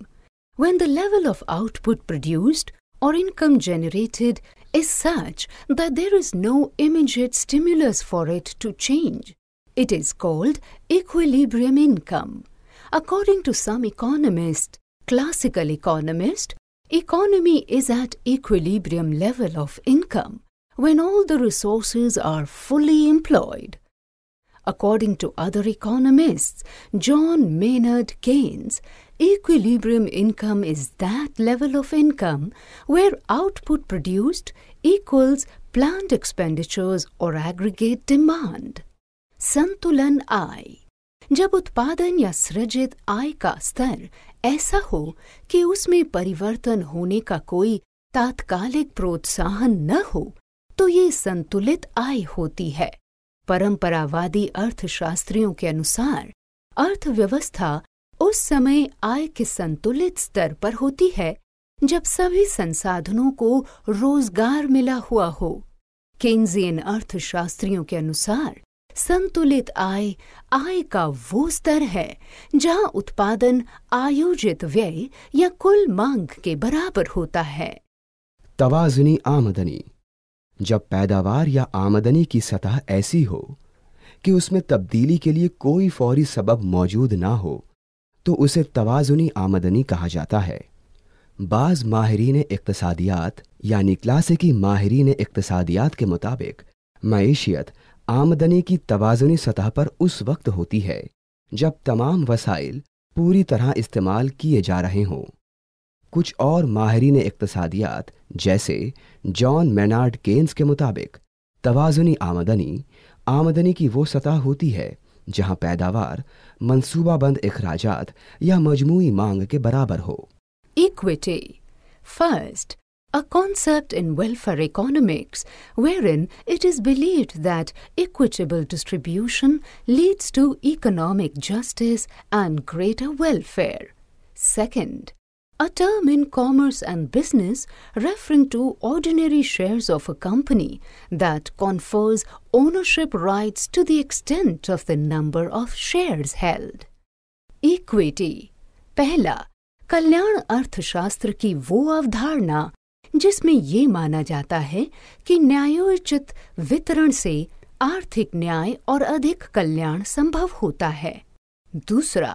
Speaker 2: When the level of output produced or income generated is such that there is no immediate stimulus for it to change, it is called equilibrium income. According to some economists, classical economists, economy is at equilibrium level of income when all the resources are fully employed. According to other economists, John Maynard Keynes, equilibrium income is that level of income where output produced equals planned expenditures or aggregate demand. संतुलन आय जब उत्पादन या सृजित आय का स्तर ऐसा हो कि उसमें परिवर्तन होने का कोई तात्कालिक प्रोत्साहन न हो तो ये संतुलित आय होती है परंपरावादी अर्थशास्त्रियों के अनुसार अर्थव्यवस्था उस समय आय के संतुलित स्तर पर होती है, जब सभी संसाधनों को रोज़गार मिला हुआ हो। केन्जियन अर्थशास्त्रियों के अनुसार, संतुलित आय आय का वो स्तर है, जहाँ उत्पादन, आयोजित व्यय या कुल मांग के बराबर होता है।
Speaker 3: तवाजुनी आमदनी। जब पैदावार या आमदनी की सतह ऐसी हो कि उसमें तब्दीली के लिए कोई फौरी सबब मौजूद ना हो तो उसे तवाजुनी आमदनी कहा जाता है। बाज माहरीन इकतसादियात, यानी क्लासिकी माहरीन इकतसादियात के मुताबिक मैशियत आमदनी की तवाजुनी सतह पर उस वक्त होती है, जब तमाम वसाइल पूरी तरह इस्तेमाल किए जा रहे हों। कुछ और माहरीन इकतसादियात, जैसे जॉन मैनार्ड केन्स के मुताबिक, तवाजुनी आमदनी आमदनी की वो सतह होती है, जहाँ पैदावार मंसूबाबंद अखराजात या मजमूई मांग के बराबर हो
Speaker 2: Equity. First, a concept in welfare economics wherein it is believed that equitable distribution leads to economic justice and greater welfare. Second, a term in commerce and business referring to ordinary shares of a company that confers ownership rights to the extent of the number of shares held. Equity. पहला कल्याण अर्थशास्त्र की वो अवधारणा जिसमें ये माना जाता है कि न्यायोचित वितरण से आर्थिक न्याय और अधिक कल्याण संभव होता है दूसरा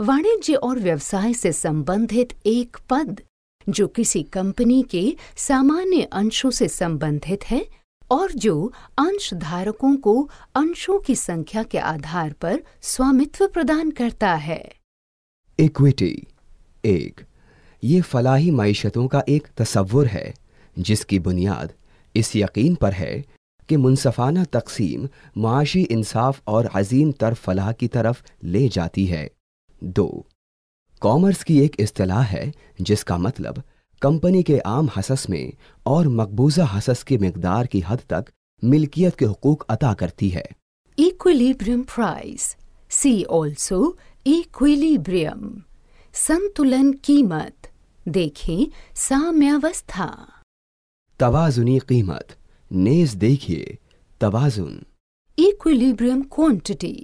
Speaker 2: वाणिज्य और व्यवसाय से संबंधित एक पद, जो किसी कंपनी के सामान्य अंशों से संबंधित है और जो अंश धारकों को अंशों की संख्या के आधार पर स्वामित्व प्रदान करता है।
Speaker 3: इक्विटी एक, ये फलाही मीशतों का एक तस्वुर है, जिसकी बुनियाद इस यकीन पर है कि मुनसफाना तकसीम माशी इंसाफ और अजीम तर फलाह की तरफ़ ले जाती है। दो। कॉमर्स की एक अतलाह है जिसका मतलब कंपनी के आम हसस में और मकबूजा हसस की मकदार की हद तक मिल्कियत के हकूक अता करती है।
Speaker 2: Equilibrium price see also equilibrium संतुलन कीमत. देखें साम्यावस्था।
Speaker 3: तवाजुनी कीमत. नेज देखिए. तवाजुन।
Speaker 2: Equilibrium quantity.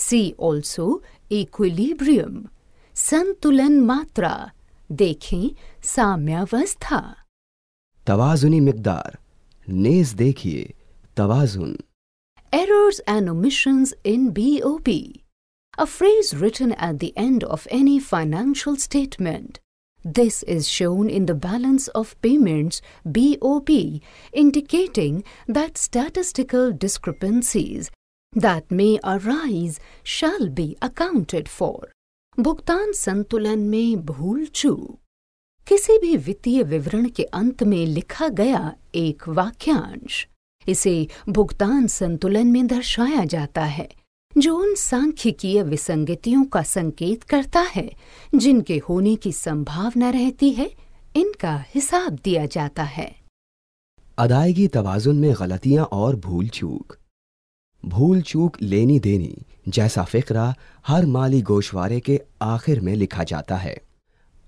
Speaker 2: See also equilibrium. संतुलन मात्रा देखें साम्यावस्था
Speaker 3: तवाजुनी मकदार नेज देखिए तवाजुन
Speaker 2: Errors and omissions in BOP. A phrase written at the end of any financial statement. This is shown in the balance of payments BOP, indicating that statistical discrepancies that may arise shall be accounted for. भुगतान संतुलन में भूल चूक किसी भी वित्तीय विवरण के अंत में लिखा गया एक वाक्यांश, इसे भुगतान संतुलन में दर्शाया जाता है, जो उन सांख्यिकीय विसंगतियों का संकेत करता है, जिनके होने की संभावना रहती है, इनका हिसाब दिया जाता है।
Speaker 3: अदायगी तवाजुन में गलतियाँ और भूल चूक भूल चूक लेनी देनी, जैसा फिक्रा हर माली गोशवारे के आखिर में लिखा जाता है।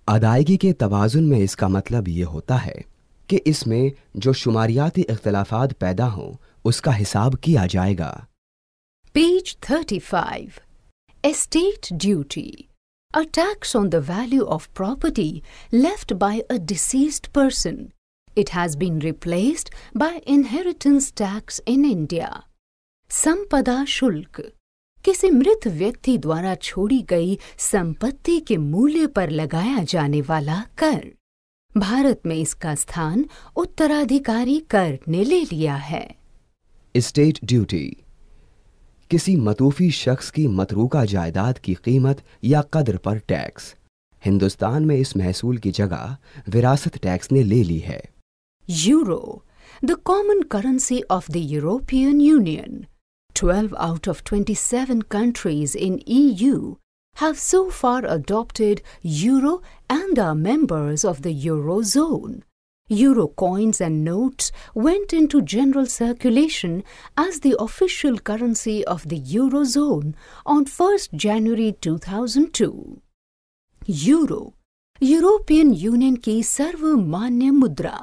Speaker 3: अदायगी के तवाजुन में इसका मतलब ये होता है कि इसमें जो शुमारियाती इख्तलाफ पैदा हों, उसका हिसाब किया जाएगा।
Speaker 2: Page thirty five estate duty a tax on the value of property left by a deceased person it has been replaced by inheritance tax in India संपदा शुल्क। किसी मृत व्यक्ति द्वारा छोड़ी गई संपत्ति के मूल्य पर लगाया जाने वाला कर। भारत में इसका स्थान उत्तराधिकारी कर ने ले लिया है।
Speaker 3: स्टेट ड्यूटी किसी मतूफी शख्स की मतरूका जायदाद की कीमत या कदर पर टैक्स। हिंदुस्तान में इस महसूल की जगह विरासत टैक्स ने ले ली है।
Speaker 2: Euro. The common currency of the European Union. 12 out of 27 countries in EU have so far adopted euro and are members of the eurozone. Euro coins and notes went into general circulation as the official currency of the eurozone on 1st January 2002. Euro European union की सर्वमान्य मुद्रा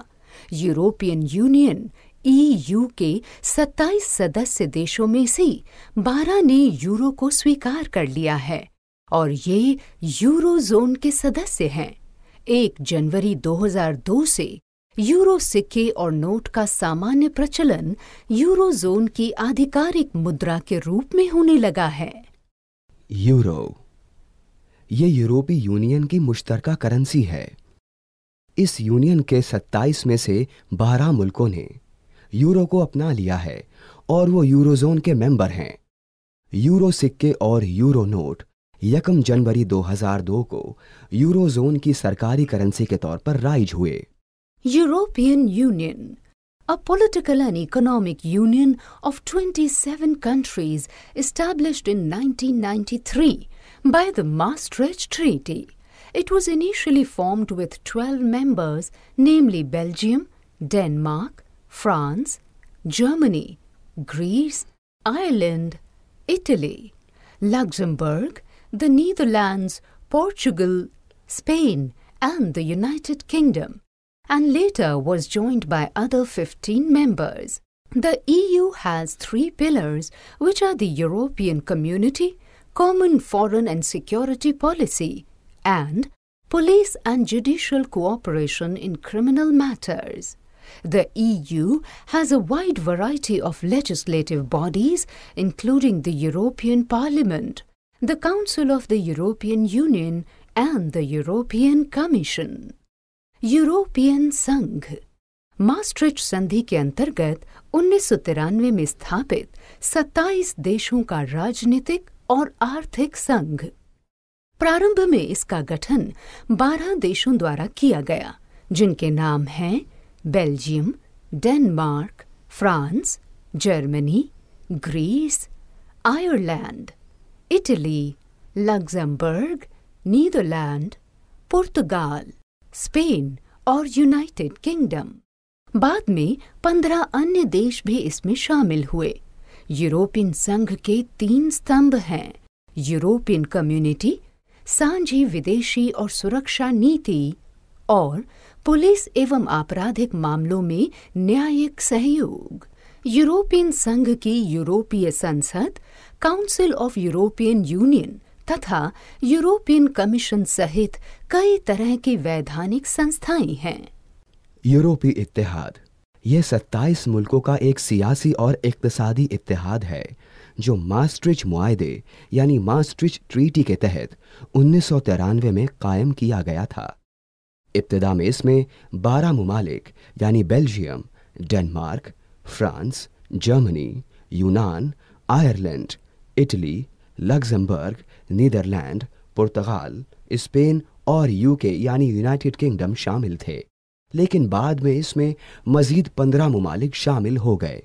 Speaker 2: European union EU के 27 सदस्य देशों में से 12 ने euro को स्वीकार कर लिया है, और ये यूरो जोन के सदस्य हैं। एक जनवरी 2002 से यूरो सिक्के और नोट का सामान्य प्रचलन यूरो जोन की आधिकारिक मुद्रा के रूप में होने लगा है।
Speaker 3: यूरो, ये यूरोपीय यूनियन की मुश्तरका करेंसी है। इस यूनियन के 27 में से 12 मुल्कों ने यूरो को अपना लिया है और वो यूरोजोन के मेंबर हैं। यूरो सिक्के और यूरो नोट, यकम जनवरी 2002 को यूरोजोन की सरकारी करेंसी के तौर पर राइज हुए।
Speaker 2: European Union, a political and economic union of 27 countries established in 1993 by the Maastricht treaty. It was initially formed with 12 members namely Belgium Denmark France, Germany, Greece, Ireland, Italy, Luxembourg, the Netherlands, Portugal, Spain, and the United Kingdom, and later was joined by other 15 members. The EU has three pillars, which are the European Community, Common Foreign and Security Policy, and Police and Judicial Cooperation in Criminal Matters. The EU has a wide variety of legislative bodies, including the European Parliament, the Council of the European Union, and the European Commission. European संघ Maastricht संधि के अंतर्गत उन्नीस में स्थापित 27 देशों का राजनीतिक और आर्थिक संघ प्रारंभ में इसका गठन 12 देशों द्वारा किया गया जिनके नाम हैं Belgium Denmark France Germany Greece Ireland Italy Luxembourg Netherlands पुर्तगाल स्पेन और यूनाइटेड किंगडम बाद में पंद्रह अन्य देश भी इसमें शामिल हुए। यूरोपियन संघ के तीन स्तंभ हैं। यूरोपियन कम्युनिटी, सांझी विदेशी और सुरक्षा नीति और पुलिस एवं आपराधिक मामलों में न्यायिक सहयोग। यूरोपियन संघ की यूरोपीय संसद काउंसिल ऑफ़ यूरोपियन यूनियन तथा यूरोपियन कमीशन सहित कई तरह की वैधानिक संस्थाएँ हैं।
Speaker 3: यूरोपीय इत्तेहाद। यह 27 मुल्कों का एक सियासी और इक्तसादी इत्तेहाद है, जो मास्ट्रिच मुआदे यानी मास्ट्रिच ट्रीटी के तहत उन्नीस सौ तिरानवे में कायम किया गया था। इब्तदा में इसमें 12 ममालिक, यानी बेल्जियम, डेनमार्क, फ्रांस, जर्मनी, यूनान, आयरलैंड, इटली, लग्जमबर्ग, नीदरलैंड, पुर्तगाल, स्पेन और यूके, यानी यूनाइटेड किंगडम शामिल थे। लेकिन बाद में इसमें मजीद पंद्रह ममालिक शामिल हो गए।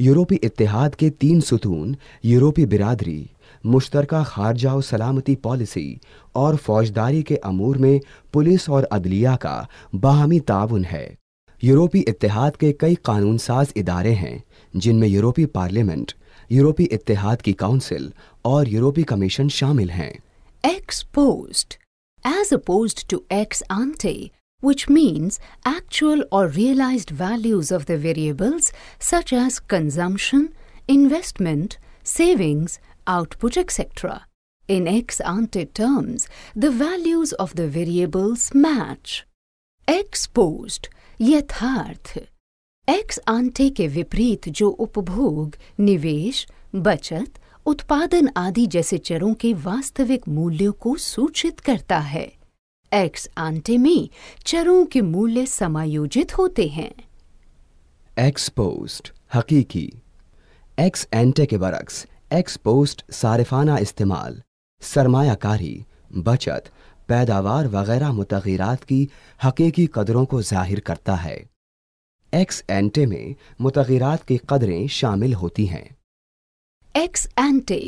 Speaker 3: यूरोपीय इतिहाद के तीन सुतून यूरोपीय बिरादरी मुश्तरका खारजा और सलामती पॉलिसी और फौजदारी के अमूर में पुलिस और अदलिया का बाहमी ताउन है। यूरोपीय इत्तेहाद के कई कानून साज इदारे हैं, जिनमें यूरोपीय पार्लियामेंट यूरोपीय इतिहाद की काउंसिल और यूरोपीय कमीशन शामिल हैं।
Speaker 2: Ex post as opposed to ex ante, which means actual or realized values of the variables such as consumption, investment, savings output etc in ex ante terms, the values of the variables match. Ex post यथार्थ ex ante के विपरीत जो उपभोग निवेश बचत उत्पादन आदि जैसे चरों के वास्तविक मूल्यों को सूचित करता है एक्स आंटे में चरों के मूल्य समायोजित होते हैं
Speaker 3: एक्सपोस्ट हकीकी एक्स एंटे के बरक्स एक्स पोस्ट सारिफाना इस्तेमाल सरमाकारी बचत पैदावार वगैरह मतगैरत की हकीकी कदरों को ज़ाहिर करता है एक्स एंटे में मतगैरत की कदरें शामिल होती हैं
Speaker 2: ex ante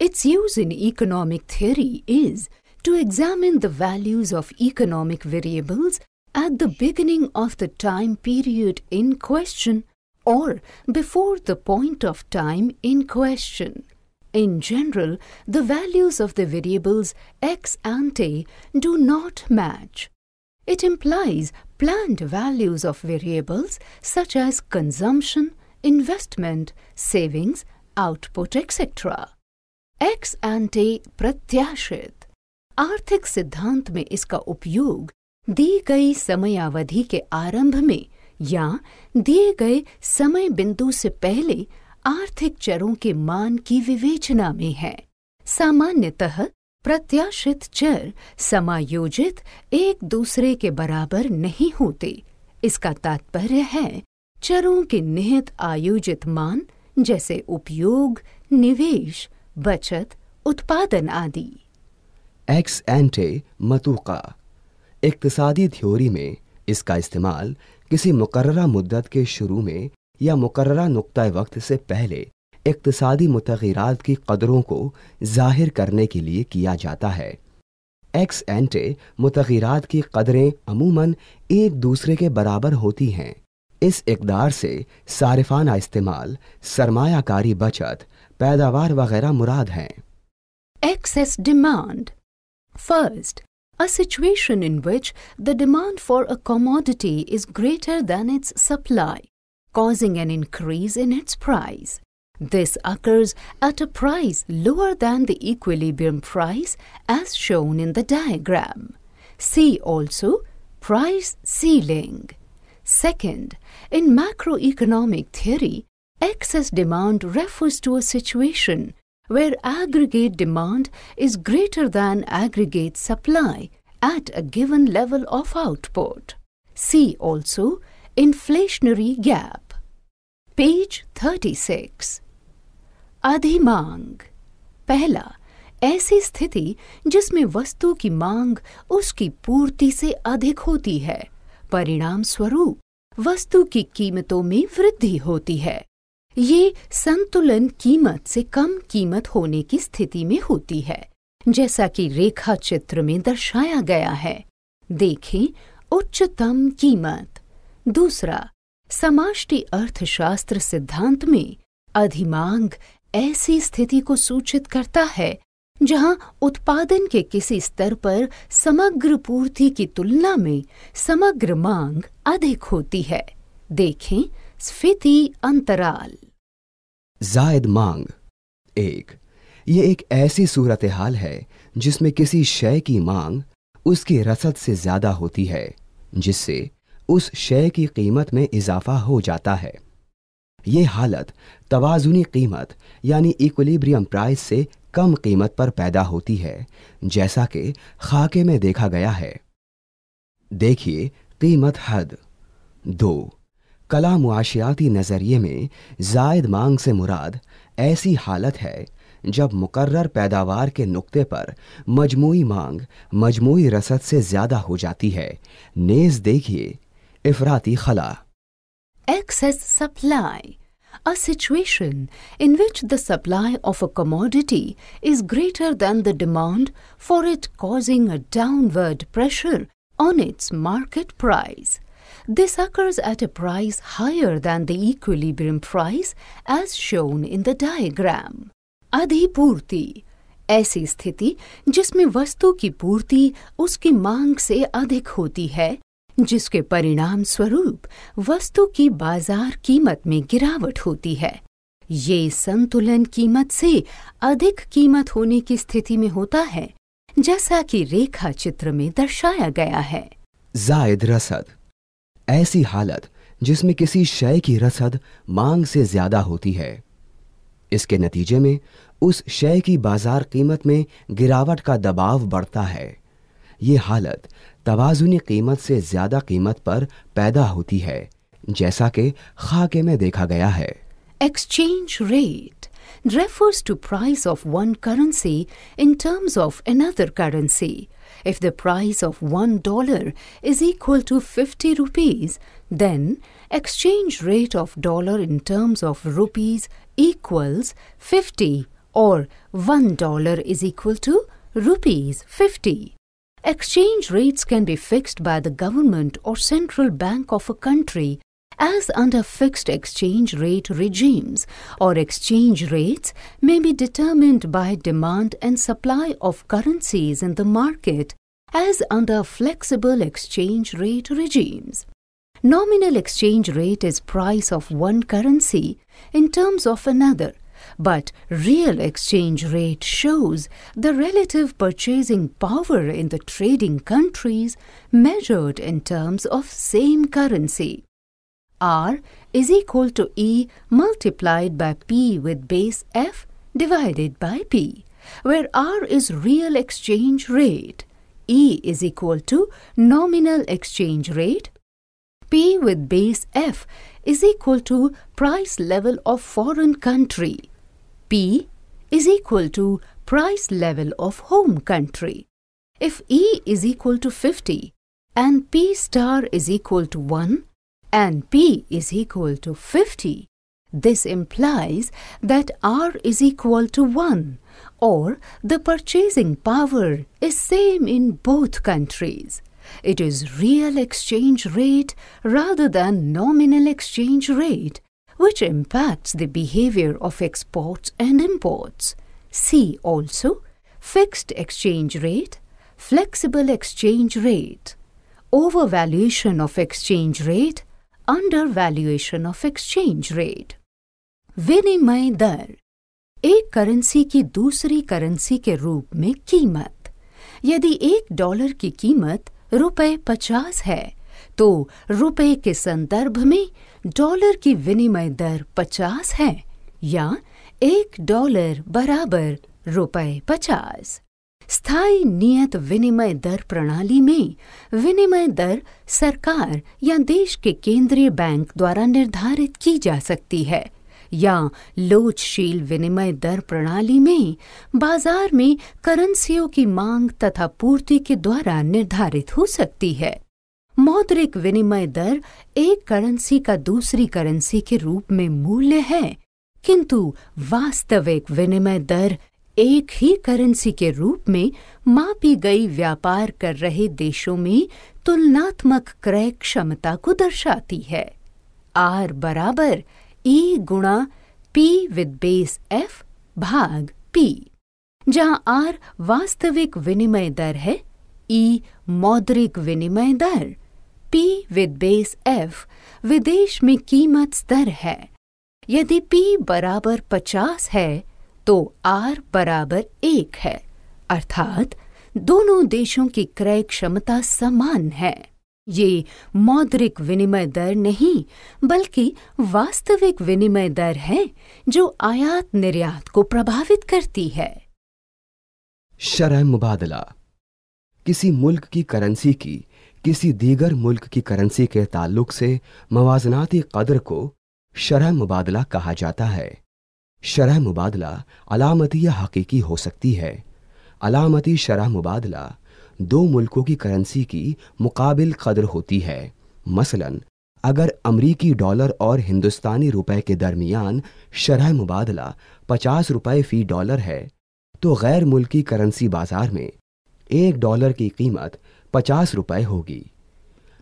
Speaker 2: its use in economic theory is to examine the values of economic variables at the beginning of the time period in question or before the point of time in question. In general, the values of the variables ex ante do not match. It implies planned values of variables such as consumption, investment, savings, output, etc. Ex ante प्रत्याशित आर्थिक सिद्धांत में इसका उपयोग दी गई समयावधि के आरंभ में या दिए गए समय बिंदु से पहले आर्थिक चरों के मान की विवेचना में है। सामान्यतः प्रत्याशित चर समायोजित एक दूसरे के बराबर नहीं होते। इसका तात्पर्य है चरों के निहित आयोजित मान, जैसे उपयोग, निवेश, बचत, उत्पादन आदि।
Speaker 3: एक्स एंटे मतुका इक्तसादी थ्योरी में इसका इस्तेमाल किसी मुकर्रा मुद्दत के शुरू में या मुकर्रा नुक्ता वक्त से पहले इक्तसादी मुतगरात की कदरों को ज़ाहिर करने के लिए किया जाता है। एक्स एंटे मुतगरात की कदरें अमूमन एक दूसरे के बराबर होती हैं। इस इकदार से सारिफाना इस्तेमाल सरमायाकारी बचत पैदावार वगैरह मुराद हैं।
Speaker 2: Excess demand. First, a situation in which the demand for a commodity is greater than its supply, causing an increase in its price. This occurs at a price lower than the equilibrium price as shown in the diagram. See also price ceiling. Second, in macroeconomic theory, excess demand refers to a situation where aggregate demand is greater than aggregate supply at a given level of output. See also inflationary gap. Page 36. अधिमांग पहला ऐसी स्थिति जिसमें वस्तु की मांग उसकी पूर्ति से अधिक होती है परिणाम स्वरूप वस्तु की कीमतों में वृद्धि होती है ये संतुलन कीमत से कम कीमत होने की स्थिति में होती है, जैसा कि रेखा चित्र में दर्शाया गया है। देखें, उच्चतम कीमत। दूसरा, समाष्टि अर्थशास्त्र सिद्धांत में अधिमांग ऐसी स्थिति को सूचित करता है, जहाँ उत्पादन के किसी स्तर पर समग्र पूर्ति की तुलना में समग्र मांग अधिक होती है। देखें, स्फीति अंतराल।
Speaker 3: जायद मांग। एक, ये एक ऐसी सूरत हाल है जिसमें किसी शय की मांग उसकी रसद से ज़्यादा होती है, जिससे उस शय की कीमत में इजाफा हो जाता है। ये हालत तवाजुनी कीमत यानी इक्विलिब्रियम प्राइस से कम कीमत पर पैदा होती है, जैसा कि खाके में देखा गया है। देखिए कीमत हद। दो कला मुआशियाती नज़रिए में जायद मांग से मुराद ऐसी हालत है जब मुकर्र पैदावार के नुक्ते पर मजमू मांग मजमू रसद से ज़्यादा हो जाती है। नेज देखिए, इफराती खला।
Speaker 2: Excess supply a situation in which the supply of a commodity is greater than the demand for it causing a downward pressure on its market price This occurs at a price higher than the equilibrium price, as shown in the diagram. अधिपूर्ति ऐसी स्थिति जिसमें वस्तु की पूर्ति उसकी मांग से अधिक होती है, जिसके परिणाम स्वरूप वस्तु की बाज़ार कीमत में गिरावट होती है। ये संतुलन कीमत से अधिक कीमत होने की स्थिति में होता है, जैसा कि रेखा चित्र में दर्शाया गया है।
Speaker 3: जायद रसद ऐसी हालत जिसमें किसी शय की रसद मांग से ज़्यादा होती है इसके नतीजे में उस शय की बाज़ार कीमत में गिरावट का दबाव बढ़ता है ये हालत तवाजुनी कीमत से ज़्यादा कीमत पर पैदा होती है, जैसा कि खाके में देखा गया है
Speaker 2: exchange rate refers to price of one currency in terms of another currency. If the price of one dollar is equal to 50 rupees, then exchange rate of dollar in terms of rupees equals 50 or one dollar is equal to rupees 50. Exchange rates can be fixed by the government or central bank of a country as under fixed exchange rate regimes, or exchange rates may be determined by demand and supply of currencies in the market as under flexible exchange rate regimes. Nominal exchange rate is price of one currency in terms of another, but real exchange rate shows the relative purchasing power in the trading countries measured in terms of same currency. R is equal to E multiplied by P with base F divided by P, where R is real exchange rate. E is equal to nominal exchange rate P with base F is equal to price level of foreign country. P is equal to price level of home country. If E is equal to 50 and P star is equal to 1 and P is equal to 50, this implies that R is equal to 1 or the purchasing power is same in both countries. It is real exchange rate rather than nominal exchange rate, which impacts the behavior of exports and imports. See also fixed exchange rate, flexible exchange rate, overvaluation of exchange rate, undervaluation of exchange rate विनिमय दर, एक currency की दूसरी currency के रूप में कीमत। यदि एक डॉलर की कीमत रुपए पचास है तो रुपए के संदर्भ में डॉलर की विनिमय दर पचास है या एक डॉलर बराबर रुपए पचास। स्थायी नियत विनिमय दर प्रणाली में विनिमय दर सरकार या देश के केंद्रीय बैंक द्वारा निर्धारित की जा सकती है, या लोचशील विनिमय दर प्रणाली में बाज़ार में करेंसियों की मांग तथा पूर्ति के द्वारा निर्धारित हो सकती है। मौद्रिक विनिमय दर एक करेंसी का दूसरी करेंसी के रूप में मूल्य है, किंतु वास्तविक विनिमय दर एक ही करेंसी के रूप में मापी गई व्यापार कर रहे देशों में तुलनात्मक क्रय क्षमता को दर्शाती है। आर बराबर ई गुणा पी विद बेस एफ़ भाग पी जहाँ आर वास्तविक विनिमय दर है ई मौद्रिक विनिमय दर पी विद बेस एफ़ विदेश में कीमत स्तर है। यदि पी बराबर पचास है तो आर बराबर एक है, अर्थात दोनों देशों की क्रय क्षमता समान है। ये मौद्रिक विनिमय दर नहीं, बल्कि वास्तविक विनिमय दर है जो आयात निर्यात को प्रभावित करती है।
Speaker 3: शरह मुबादला। किसी मुल्क की करेंसी की, किसी दीगर मुल्क की करेंसी के ताल्लुक से मवाजनाती कदर को शरह मुबादला कहा जाता है। शरह मुबादला अलामती या हकीकी हो सकती है। अलामती, शरह मुबादला दो मुल्कों की करेंसी की मुकाबिल कदर होती है। मसलन, अगर अमरीकी डॉलर और हिंदुस्तानी रुपए के दरमियान शरह मुबादला पचास रुपए फ़ी डॉलर है तो गैर मुल्की करेंसी बाज़ार में एक डॉलर की कीमत पचास रुपए होगी।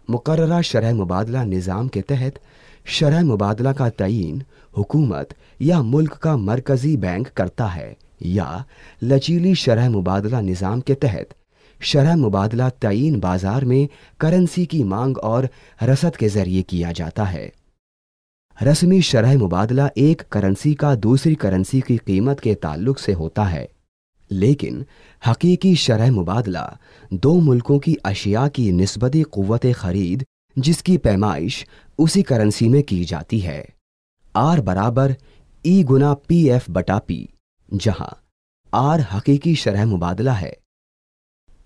Speaker 3: मुकर्रा शरह मुबादला निज़ाम के तहत शरह मुबादला का तयन हुकूमत या मुल्क का मरकज़ी बैंक करता है या लचीली शरह मुबादला निज़ाम के तहत शरह मुबादला तयन बाज़ार में करेंसी की मांग और रसद के ज़रिए किया जाता है। रस्मी शरह मुबादला एक करेंसी का दूसरी करेंसी की कीमत के ताल्लुक से होता है। लेकिन हकीकी शरह मुबादला दो मुल्कों की अशिया की नस्बती क़वत ख़रीद जिसकी पैमाइश उसी करेंसी में की जाती है। आर बराबर ई गुना पी एफ़ बटा पी जहाँ आर हकीकी शरह मुबादला है।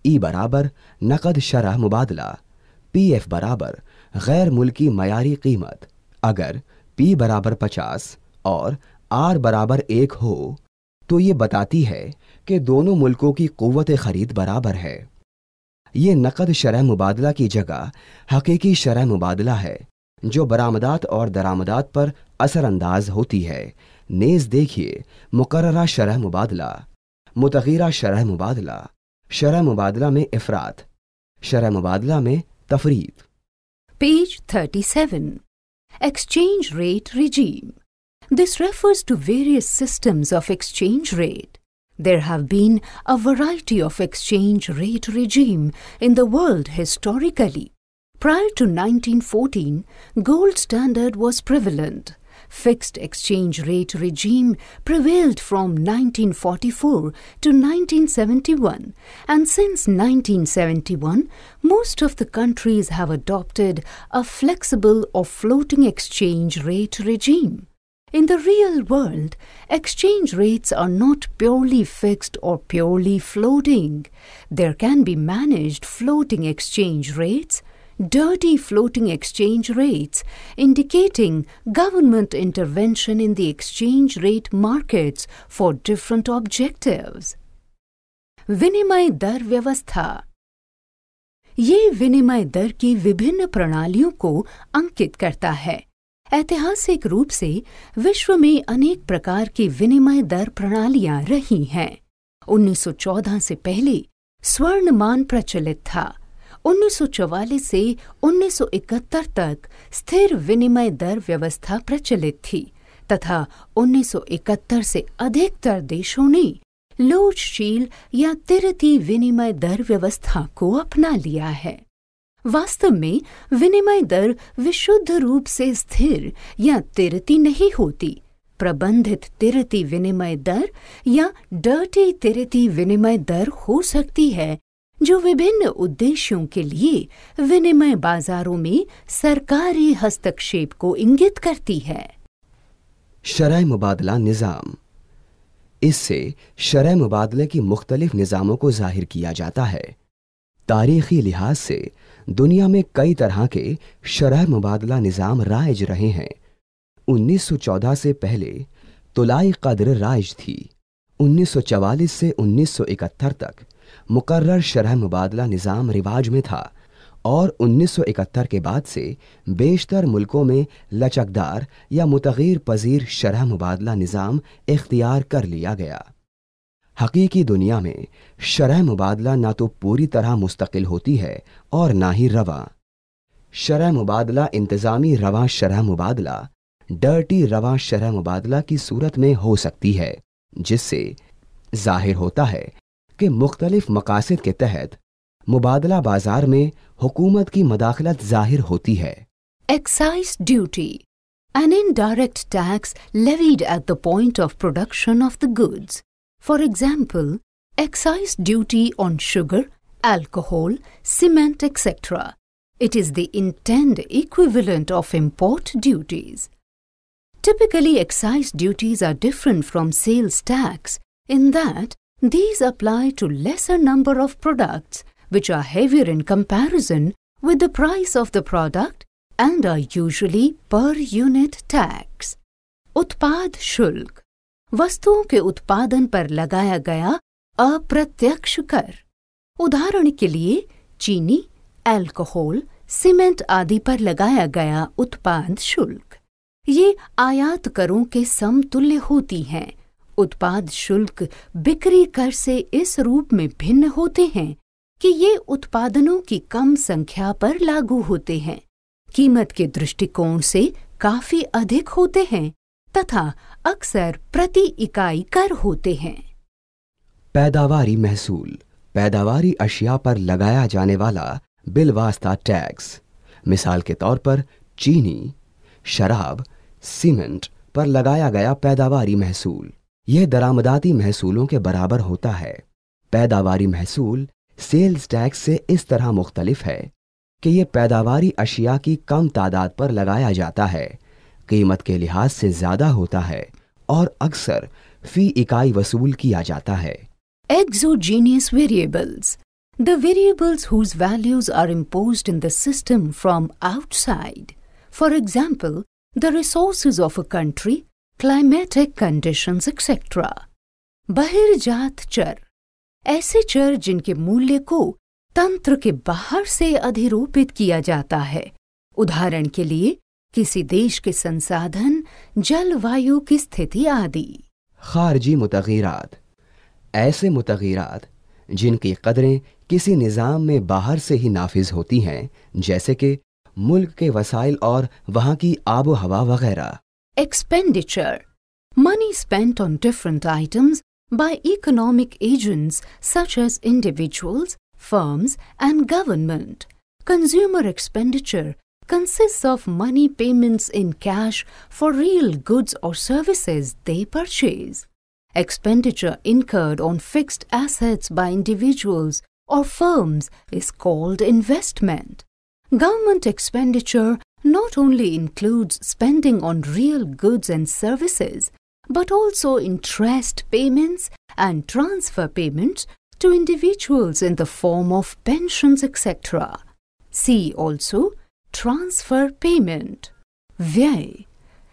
Speaker 3: ई बराबर नकद शरह मुबादला पी एफ़ बराबर गैर मुल्की मयारी कीमत, अगर पी बराबर पचास और आर बराबर एक हो तो ये बताती है कि दोनों मुल्कों की क़वत ख़रीद बराबर है। ये नकद शरह मुबादला की जगह हकीकी शरह मुबादला है, जो बरामदात और दरामदात पर असरअंदाज होती है। नेज देखिए मुकर्रा शरह मुबादला, मुतगीरा शरह मुबादला शरह मुबादला में अफरात शरह मुबादला में तफरीत।
Speaker 2: Page 37 Exchange Rate Regime. This refers to various systems of exchange rate. There have been a variety of exchange rate regime in the world historically. Prior to 1914, gold standard was prevalent. Fixed exchange rate regime prevailed from 1944 to 1971 and since 1971 most of the countries have adopted a flexible or floating exchange rate regime. In the real world, exchange rates are not purely fixed or purely floating. There can be managed floating exchange rates, dirty floating exchange rates, indicating government intervention in the exchange rate markets for different objectives. विनिमय दर व्यवस्था ये विनिमय दर की विभिन्न प्रणालियों को अंकित करता है ऐतिहासिक रूप से विश्व में अनेक प्रकार की विनिमय दर प्रणालियाँ रही हैं। 1914 से पहले स्वर्णमान प्रचलित था। 1944 से 1971 तक स्थिर विनिमय दर व्यवस्था प्रचलित थी, तथा 1971 से अधिकतर देशों ने लोचशील या तिरती विनिमय दर व्यवस्था को अपना लिया है। वास्तव में विनिमय दर विशुद्ध रूप से स्थिर या तिरती नहीं होती। प्रबंधित तिरती विनिमय दर या डर्टी तिरती विनिमय दर हो सकती है, जो विभिन्न उद्देश्यों के लिए विनिमय बाजारों में सरकारी हस्तक्षेप को इंगित करती है।
Speaker 3: शरय मुबादला निज़ाम। इससे शरय मुबादले की मुख्तलिफ़ निज़ामों को ज़ाहिर किया जाता है। तारीखी लिहाज से दुनिया में कई तरह के शरह मुबादला निज़ाम राइज रहे हैं। 1914 से पहले तुलाई कदर राइज थी। 1944 से 1971 तक मुकर्र शरह मुबादला निज़ाम रिवाज में था और 1971 के बाद से बेशतर मुल्कों में लचकदार या मुतगैर पजीर शरह मुबादला निज़ाम इख्तियार कर लिया गया। हकीकी दुनिया में शरह मुबादला ना तो पूरी तरह मुस्तकिल होती है और ना ही रवा शरह मुबादला इंतज़ामी रवा शरह मुबादला डर्टी रवा शरह मुबादला की सूरत में हो सकती है जिससे ज़ाहिर होता है कि मुख्तलिफ़ मकासद के तहत मुबादला बाज़ार में हुकूमत की मदाखलत ज़ाहिर होती है
Speaker 2: Excise duty, an indirect tax levied at the point of production of the goods. For example, excise duty on sugar, alcohol, cement, etc. It is the intended equivalent of import duties. Typically, excise duties are different from sales tax in that these apply to lesser number of products which are heavier in comparison with the price of the product and are usually per unit tax. Utpad Shulk वस्तुओं के उत्पादन पर लगाया गया अप्रत्यक्ष कर। उदाहरण के लिए, चीनी, अल्कोहल, सीमेंट आदि पर लगाया गया उत्पाद शुल्क। ये आयात करों के समतुल्य होती हैं। उत्पाद शुल्क बिक्री कर से इस रूप में भिन्न होते हैं कि ये उत्पादनों की कम संख्या पर लागू होते हैं। कीमत के दृष्टिकोण से काफ़ी अधिक होते हैं तथा अक्सर प्रति इकाई कर होते हैं।
Speaker 3: पैदावारी महसूल, पैदावारी अशिया पर लगाया जाने वाला बिलवास्ता टैक्स, मिसाल के तौर पर चीनी, शराब, सीमेंट पर लगाया गया पैदावारी महसूल। यह दरामदाती महसूलों के बराबर होता है। पैदावारी महसूल सेल्स टैक्स से इस तरह मुख्तलिफ़ है कि यह पैदावारी अशिया की कम तादाद पर लगाया जाता है कीमत के लिहाज से ज़्यादा होता है और अक्सर फ़ी इकाई वसूल किया जाता है।
Speaker 2: Exogenous variables the variables whose values are impose in the system from outside for example the resources of a country climatic condition etcetera बहिर्जात चर ऐसे चर जिनके मूल्य को तंत्र के बाहर से अधिरोपित किया जाता है। उदाहरण के लिए किसी देश के संसाधन जलवायु की स्थिति आदि।
Speaker 3: खारजी मुतगीरा ऐसे मुतगीरा जिनकी कदरें किसी निज़ाम में बाहर से ही नाफिज होती हैं जैसे कि मुल्क के वसाइल और वहाँ की आबो हवा वगैरह।
Speaker 2: Expenditure money spent on different items by economic agents such as individuals firms and government consumer expenditure consists of money payments in cash for real goods or services they purchase. Expenditure incurred on fixed assets by individuals or firms is called investment. Government expenditure not only includes spending on real goods and services, but also interest payments and transfer payments to individuals in the form of pensions, etc. See also transfer payment व्यय,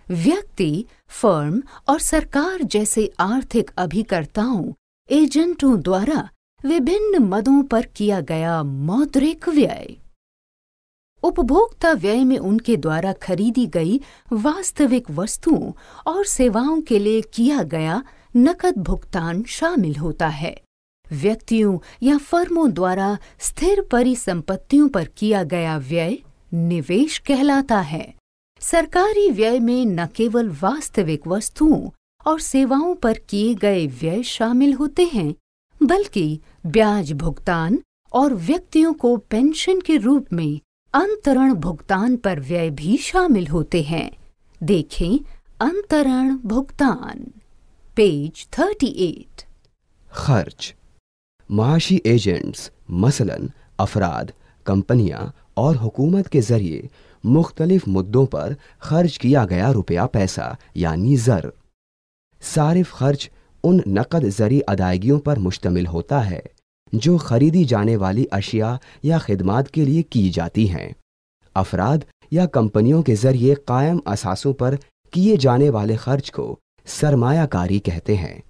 Speaker 2: व्यक्ति, firm और सरकार जैसे आर्थिक अभिकर्ताओं, एजेंटों द्वारा विभिन्न मदों पर किया गया मौद्रिक व्यय। उपभोक्ता व्यय में उनके द्वारा खरीदी गई वास्तविक वस्तुओं और सेवाओं के लिए किया गया नकद भुगतान शामिल होता है। व्यक्तियों या फर्मों द्वारा स्थिर परिसंपत्तियों पर किया गया व्यय निवेश कहलाता है। सरकारी व्यय में न केवल वास्तविक वस्तुओं और सेवाओं पर किए गए व्यय शामिल होते हैं, बल्कि ब्याज भुगतान और व्यक्तियों को पेंशन के रूप में अंतरण भुगतान पर व्यय भी शामिल होते हैं। देखें अंतरण भुगतान। पेज 38
Speaker 3: खर्च। माशी एजेंट्स, मसलन, अफराद, कंपनियाँ और हुकूमत के ज़रिए मुख्तलिफ़ मुद्दों पर खर्च किया गया रुपया पैसा, यानी ज़र। सारिफ खर्च उन नकद ज़री अदायगियों पर मुश्तमिल होता है, जो खरीदी जाने वाली अशिया या खदमात के लिए की जाती हैं। अफराद या कंपनियों के ज़रिए कायम असासों पर किए जाने वाले खर्च को सरमायाकारी कहते हैं।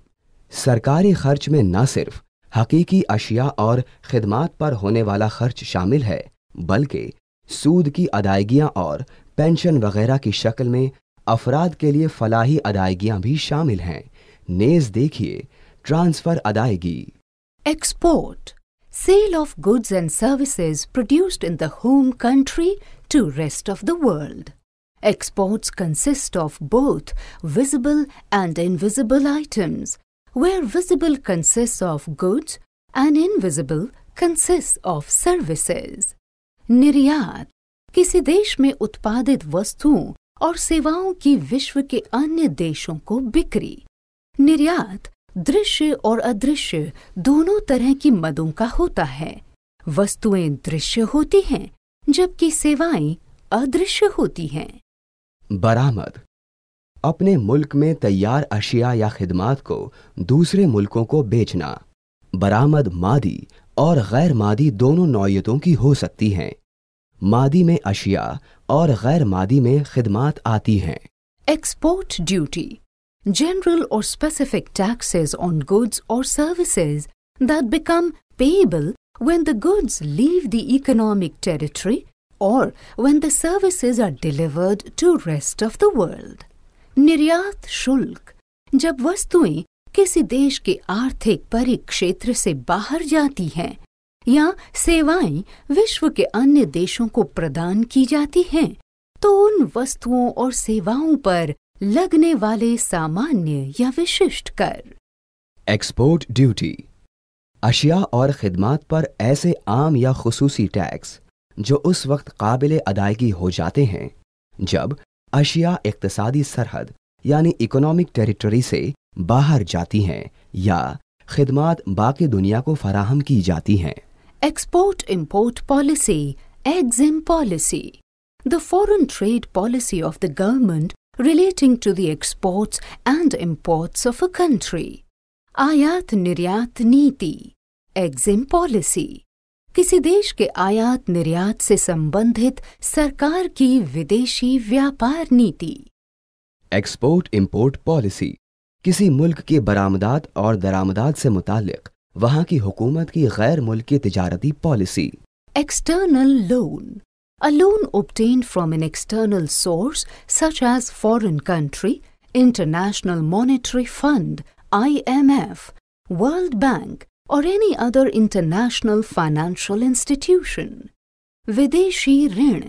Speaker 3: सरकारी खर्च में न सिर्फ़ हकीकी अशिया और खदमात पर होने वाला खर्च शामिल है बल्कि सूद की अदायगियाँ और पेंशन वगैरह की शक्ल में अफराद के लिए फलाही अदायगियाँ भी शामिल हैं। नेज देखिए ट्रांसफ़र अदायगी।
Speaker 2: Export sale of goods and services produced in the home country to rest of the world Exports consist of both visible and invisible items, where visible consists of goods and invisible consists of services. निर्यात। किसी देश में उत्पादित वस्तुओं और सेवाओं की विश्व के अन्य देशों को बिक्री। निर्यात दृश्य और अदृश्य दोनों तरह की मदों का होता है। वस्तुएँ दृश्य होती हैं, जबकि सेवाएँ अदृश्य होती हैं।
Speaker 3: बरामद। अपने मुल्क में तैयार अशिया या खिदमात को दूसरे मुल्कों को बेचना। बरामद मादी और गैर मादी दोनों नौयतों की हो सकती हैं। मादी में अशिया और गैर मादी में खिदमात आती हैं।
Speaker 2: Export duty general or specific taxes on goods or services that become payable when the goods leave the economic territory or when the services are delivered to rest of the world निर्यात शुल्क जब वस्तुएँ किसी देश के आर्थिक परिक्षेत्र से बाहर जाती हैं, या सेवाएँ विश्व के अन्य देशों को प्रदान की जाती हैं तो उन वस्तुओं और सेवाओं पर लगने वाले सामान्य या विशिष्ट कर।
Speaker 3: एक्सपोर्ट ड्यूटी अशिया और खिदमात पर ऐसे आम या खसूसी टैक्स, जो उस वक्त काबिल अदायगी हो जाते हैं, जब अशिया इकतसादी सरहद, यानी इकोनॉमिक टेरिटरी से बाहर जाती हैं या खिदमात बाकी दुनिया को फराहम की जाती हैं।
Speaker 2: Export import policy EXIM policy the foreign trade policy of the government relating to the exports and imports of a country. आयात निर्यात नीति एग्जिम पॉलिसी किसी देश के आयात निर्यात से संबंधित सरकार की विदेशी व्यापार नीति।
Speaker 3: एक्सपोर्ट इंपोर्ट पॉलिसी किसी मुल्क की बरामदात और दरामदात से मुतालिक वहाँ की हुकूमत की गैर मुल्की तिजारती policy
Speaker 2: external loan A loan obtained from an external source such as foreign country, International Monetary Fund, IMF, World Bank or any other international financial institution. विदेशी ऋण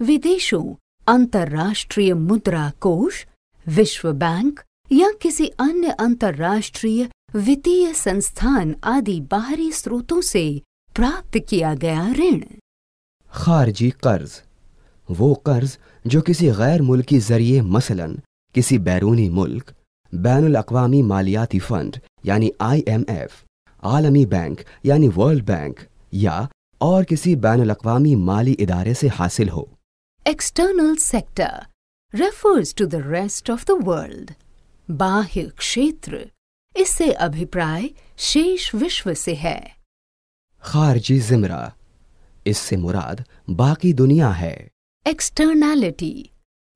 Speaker 2: विदेशों अंतर्राष्ट्रीय मुद्रा कोष विश्व बैंक या किसी अन्य अंतर्राष्ट्रीय वित्तीय संस्थान आदि बाहरी स्रोतों से प्राप्त किया गया ऋण।
Speaker 3: खारजी कर्ज। वो कर्ज जो किसी गैर मुल्की ज़रिए मसलन किसी बैरूनी मुल्क बैन अवी मालियाती फंड यानी आईएमएफ आलमी बैंक यानी वर्ल्ड बैंक या और किसी बैन अवी माली इदारे से हासिल हो।
Speaker 2: External sector refers to the rest of the world बाह्य क्षेत्र इससे अभिप्राय शेष विश्व से है
Speaker 3: खारजी जिमरा इससे मुराद बाकी दुनिया है
Speaker 2: externality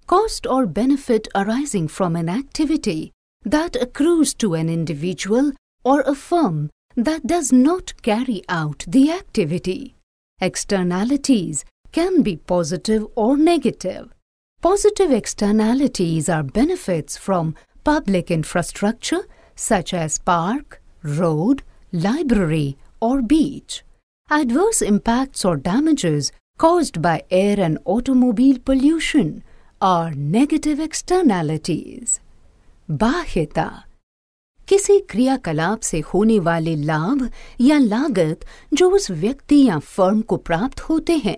Speaker 2: cost or benefit arising from an activity that accrues to an individual or a firm that does not carry out the activity. Externalities can be positive or negative. Positive externalities are benefits from public infrastructure such as park, road, library, or beach. Adverse impacts or damages caused by air and automobile pollution are negative externalities. बाह्यता किसी क्रियाकलाप से होने वाले लाभ या लागत जो उस व्यक्ति या फर्म को प्राप्त होते हैं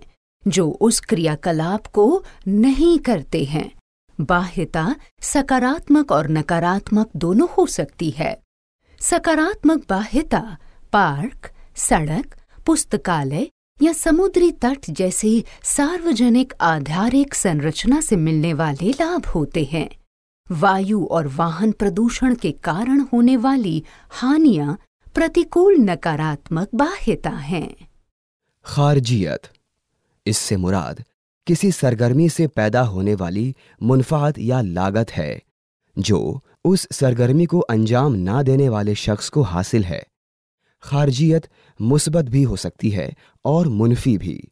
Speaker 2: जो उस क्रियाकलाप को नहीं करते हैं बाह्यता सकारात्मक और नकारात्मक दोनों हो सकती है। सकारात्मक बाह्यता पार्क, सड़क, पुस्तकालय या समुद्री तट जैसी सार्वजनिक आधारिक संरचना से मिलने वाले लाभ होते हैं। वायु और वाहन प्रदूषण के कारण होने वाली हानियाँ प्रतिकूल नकारात्मक बाह्यता हैं।
Speaker 3: खारजियत, इससे मुराद किसी सरगर्मी से पैदा होने वाली मुनफात या लागत है, जो उस सरगर्मी को अंजाम ना देने वाले शख्स को हासिल है। खारजियत मुस्बत भी हो सकती है और मुनफी भी।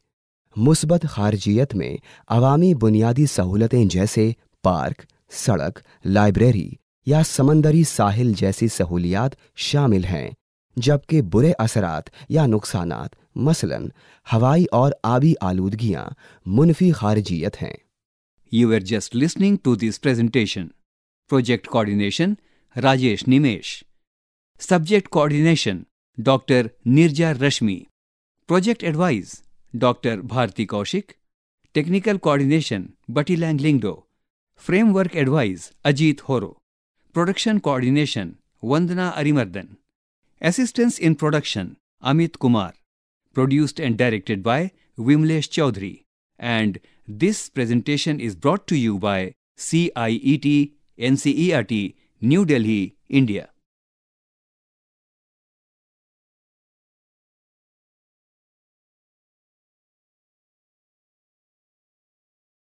Speaker 3: मुस्बत खारजियत में अवामी बुनियादी सहूलतें जैसे पार्क, सड़क, लाइब्रेरी या समंदरी साहिल जैसी सहूलियात शामिल हैं, जबकि बुरे असरात या नुकसानात मसलन हवाई और आबी आलूदगियाँ मुनफी खारजियत हैं।
Speaker 1: You are just listening to this presentation project coordination Rajesh Nimesh subject coordination doctor Nirja Rashmi project advise doctor Bharti Kaushik technical coordination Batiland Lyngdoh framework advise Ajit Horo production coordination Vandana Arimardan assistance in production Amit Kumar Produced and directed by Vimlesh Chaudhary. And this presentation is brought to you by CIET NCERT New Delhi, India.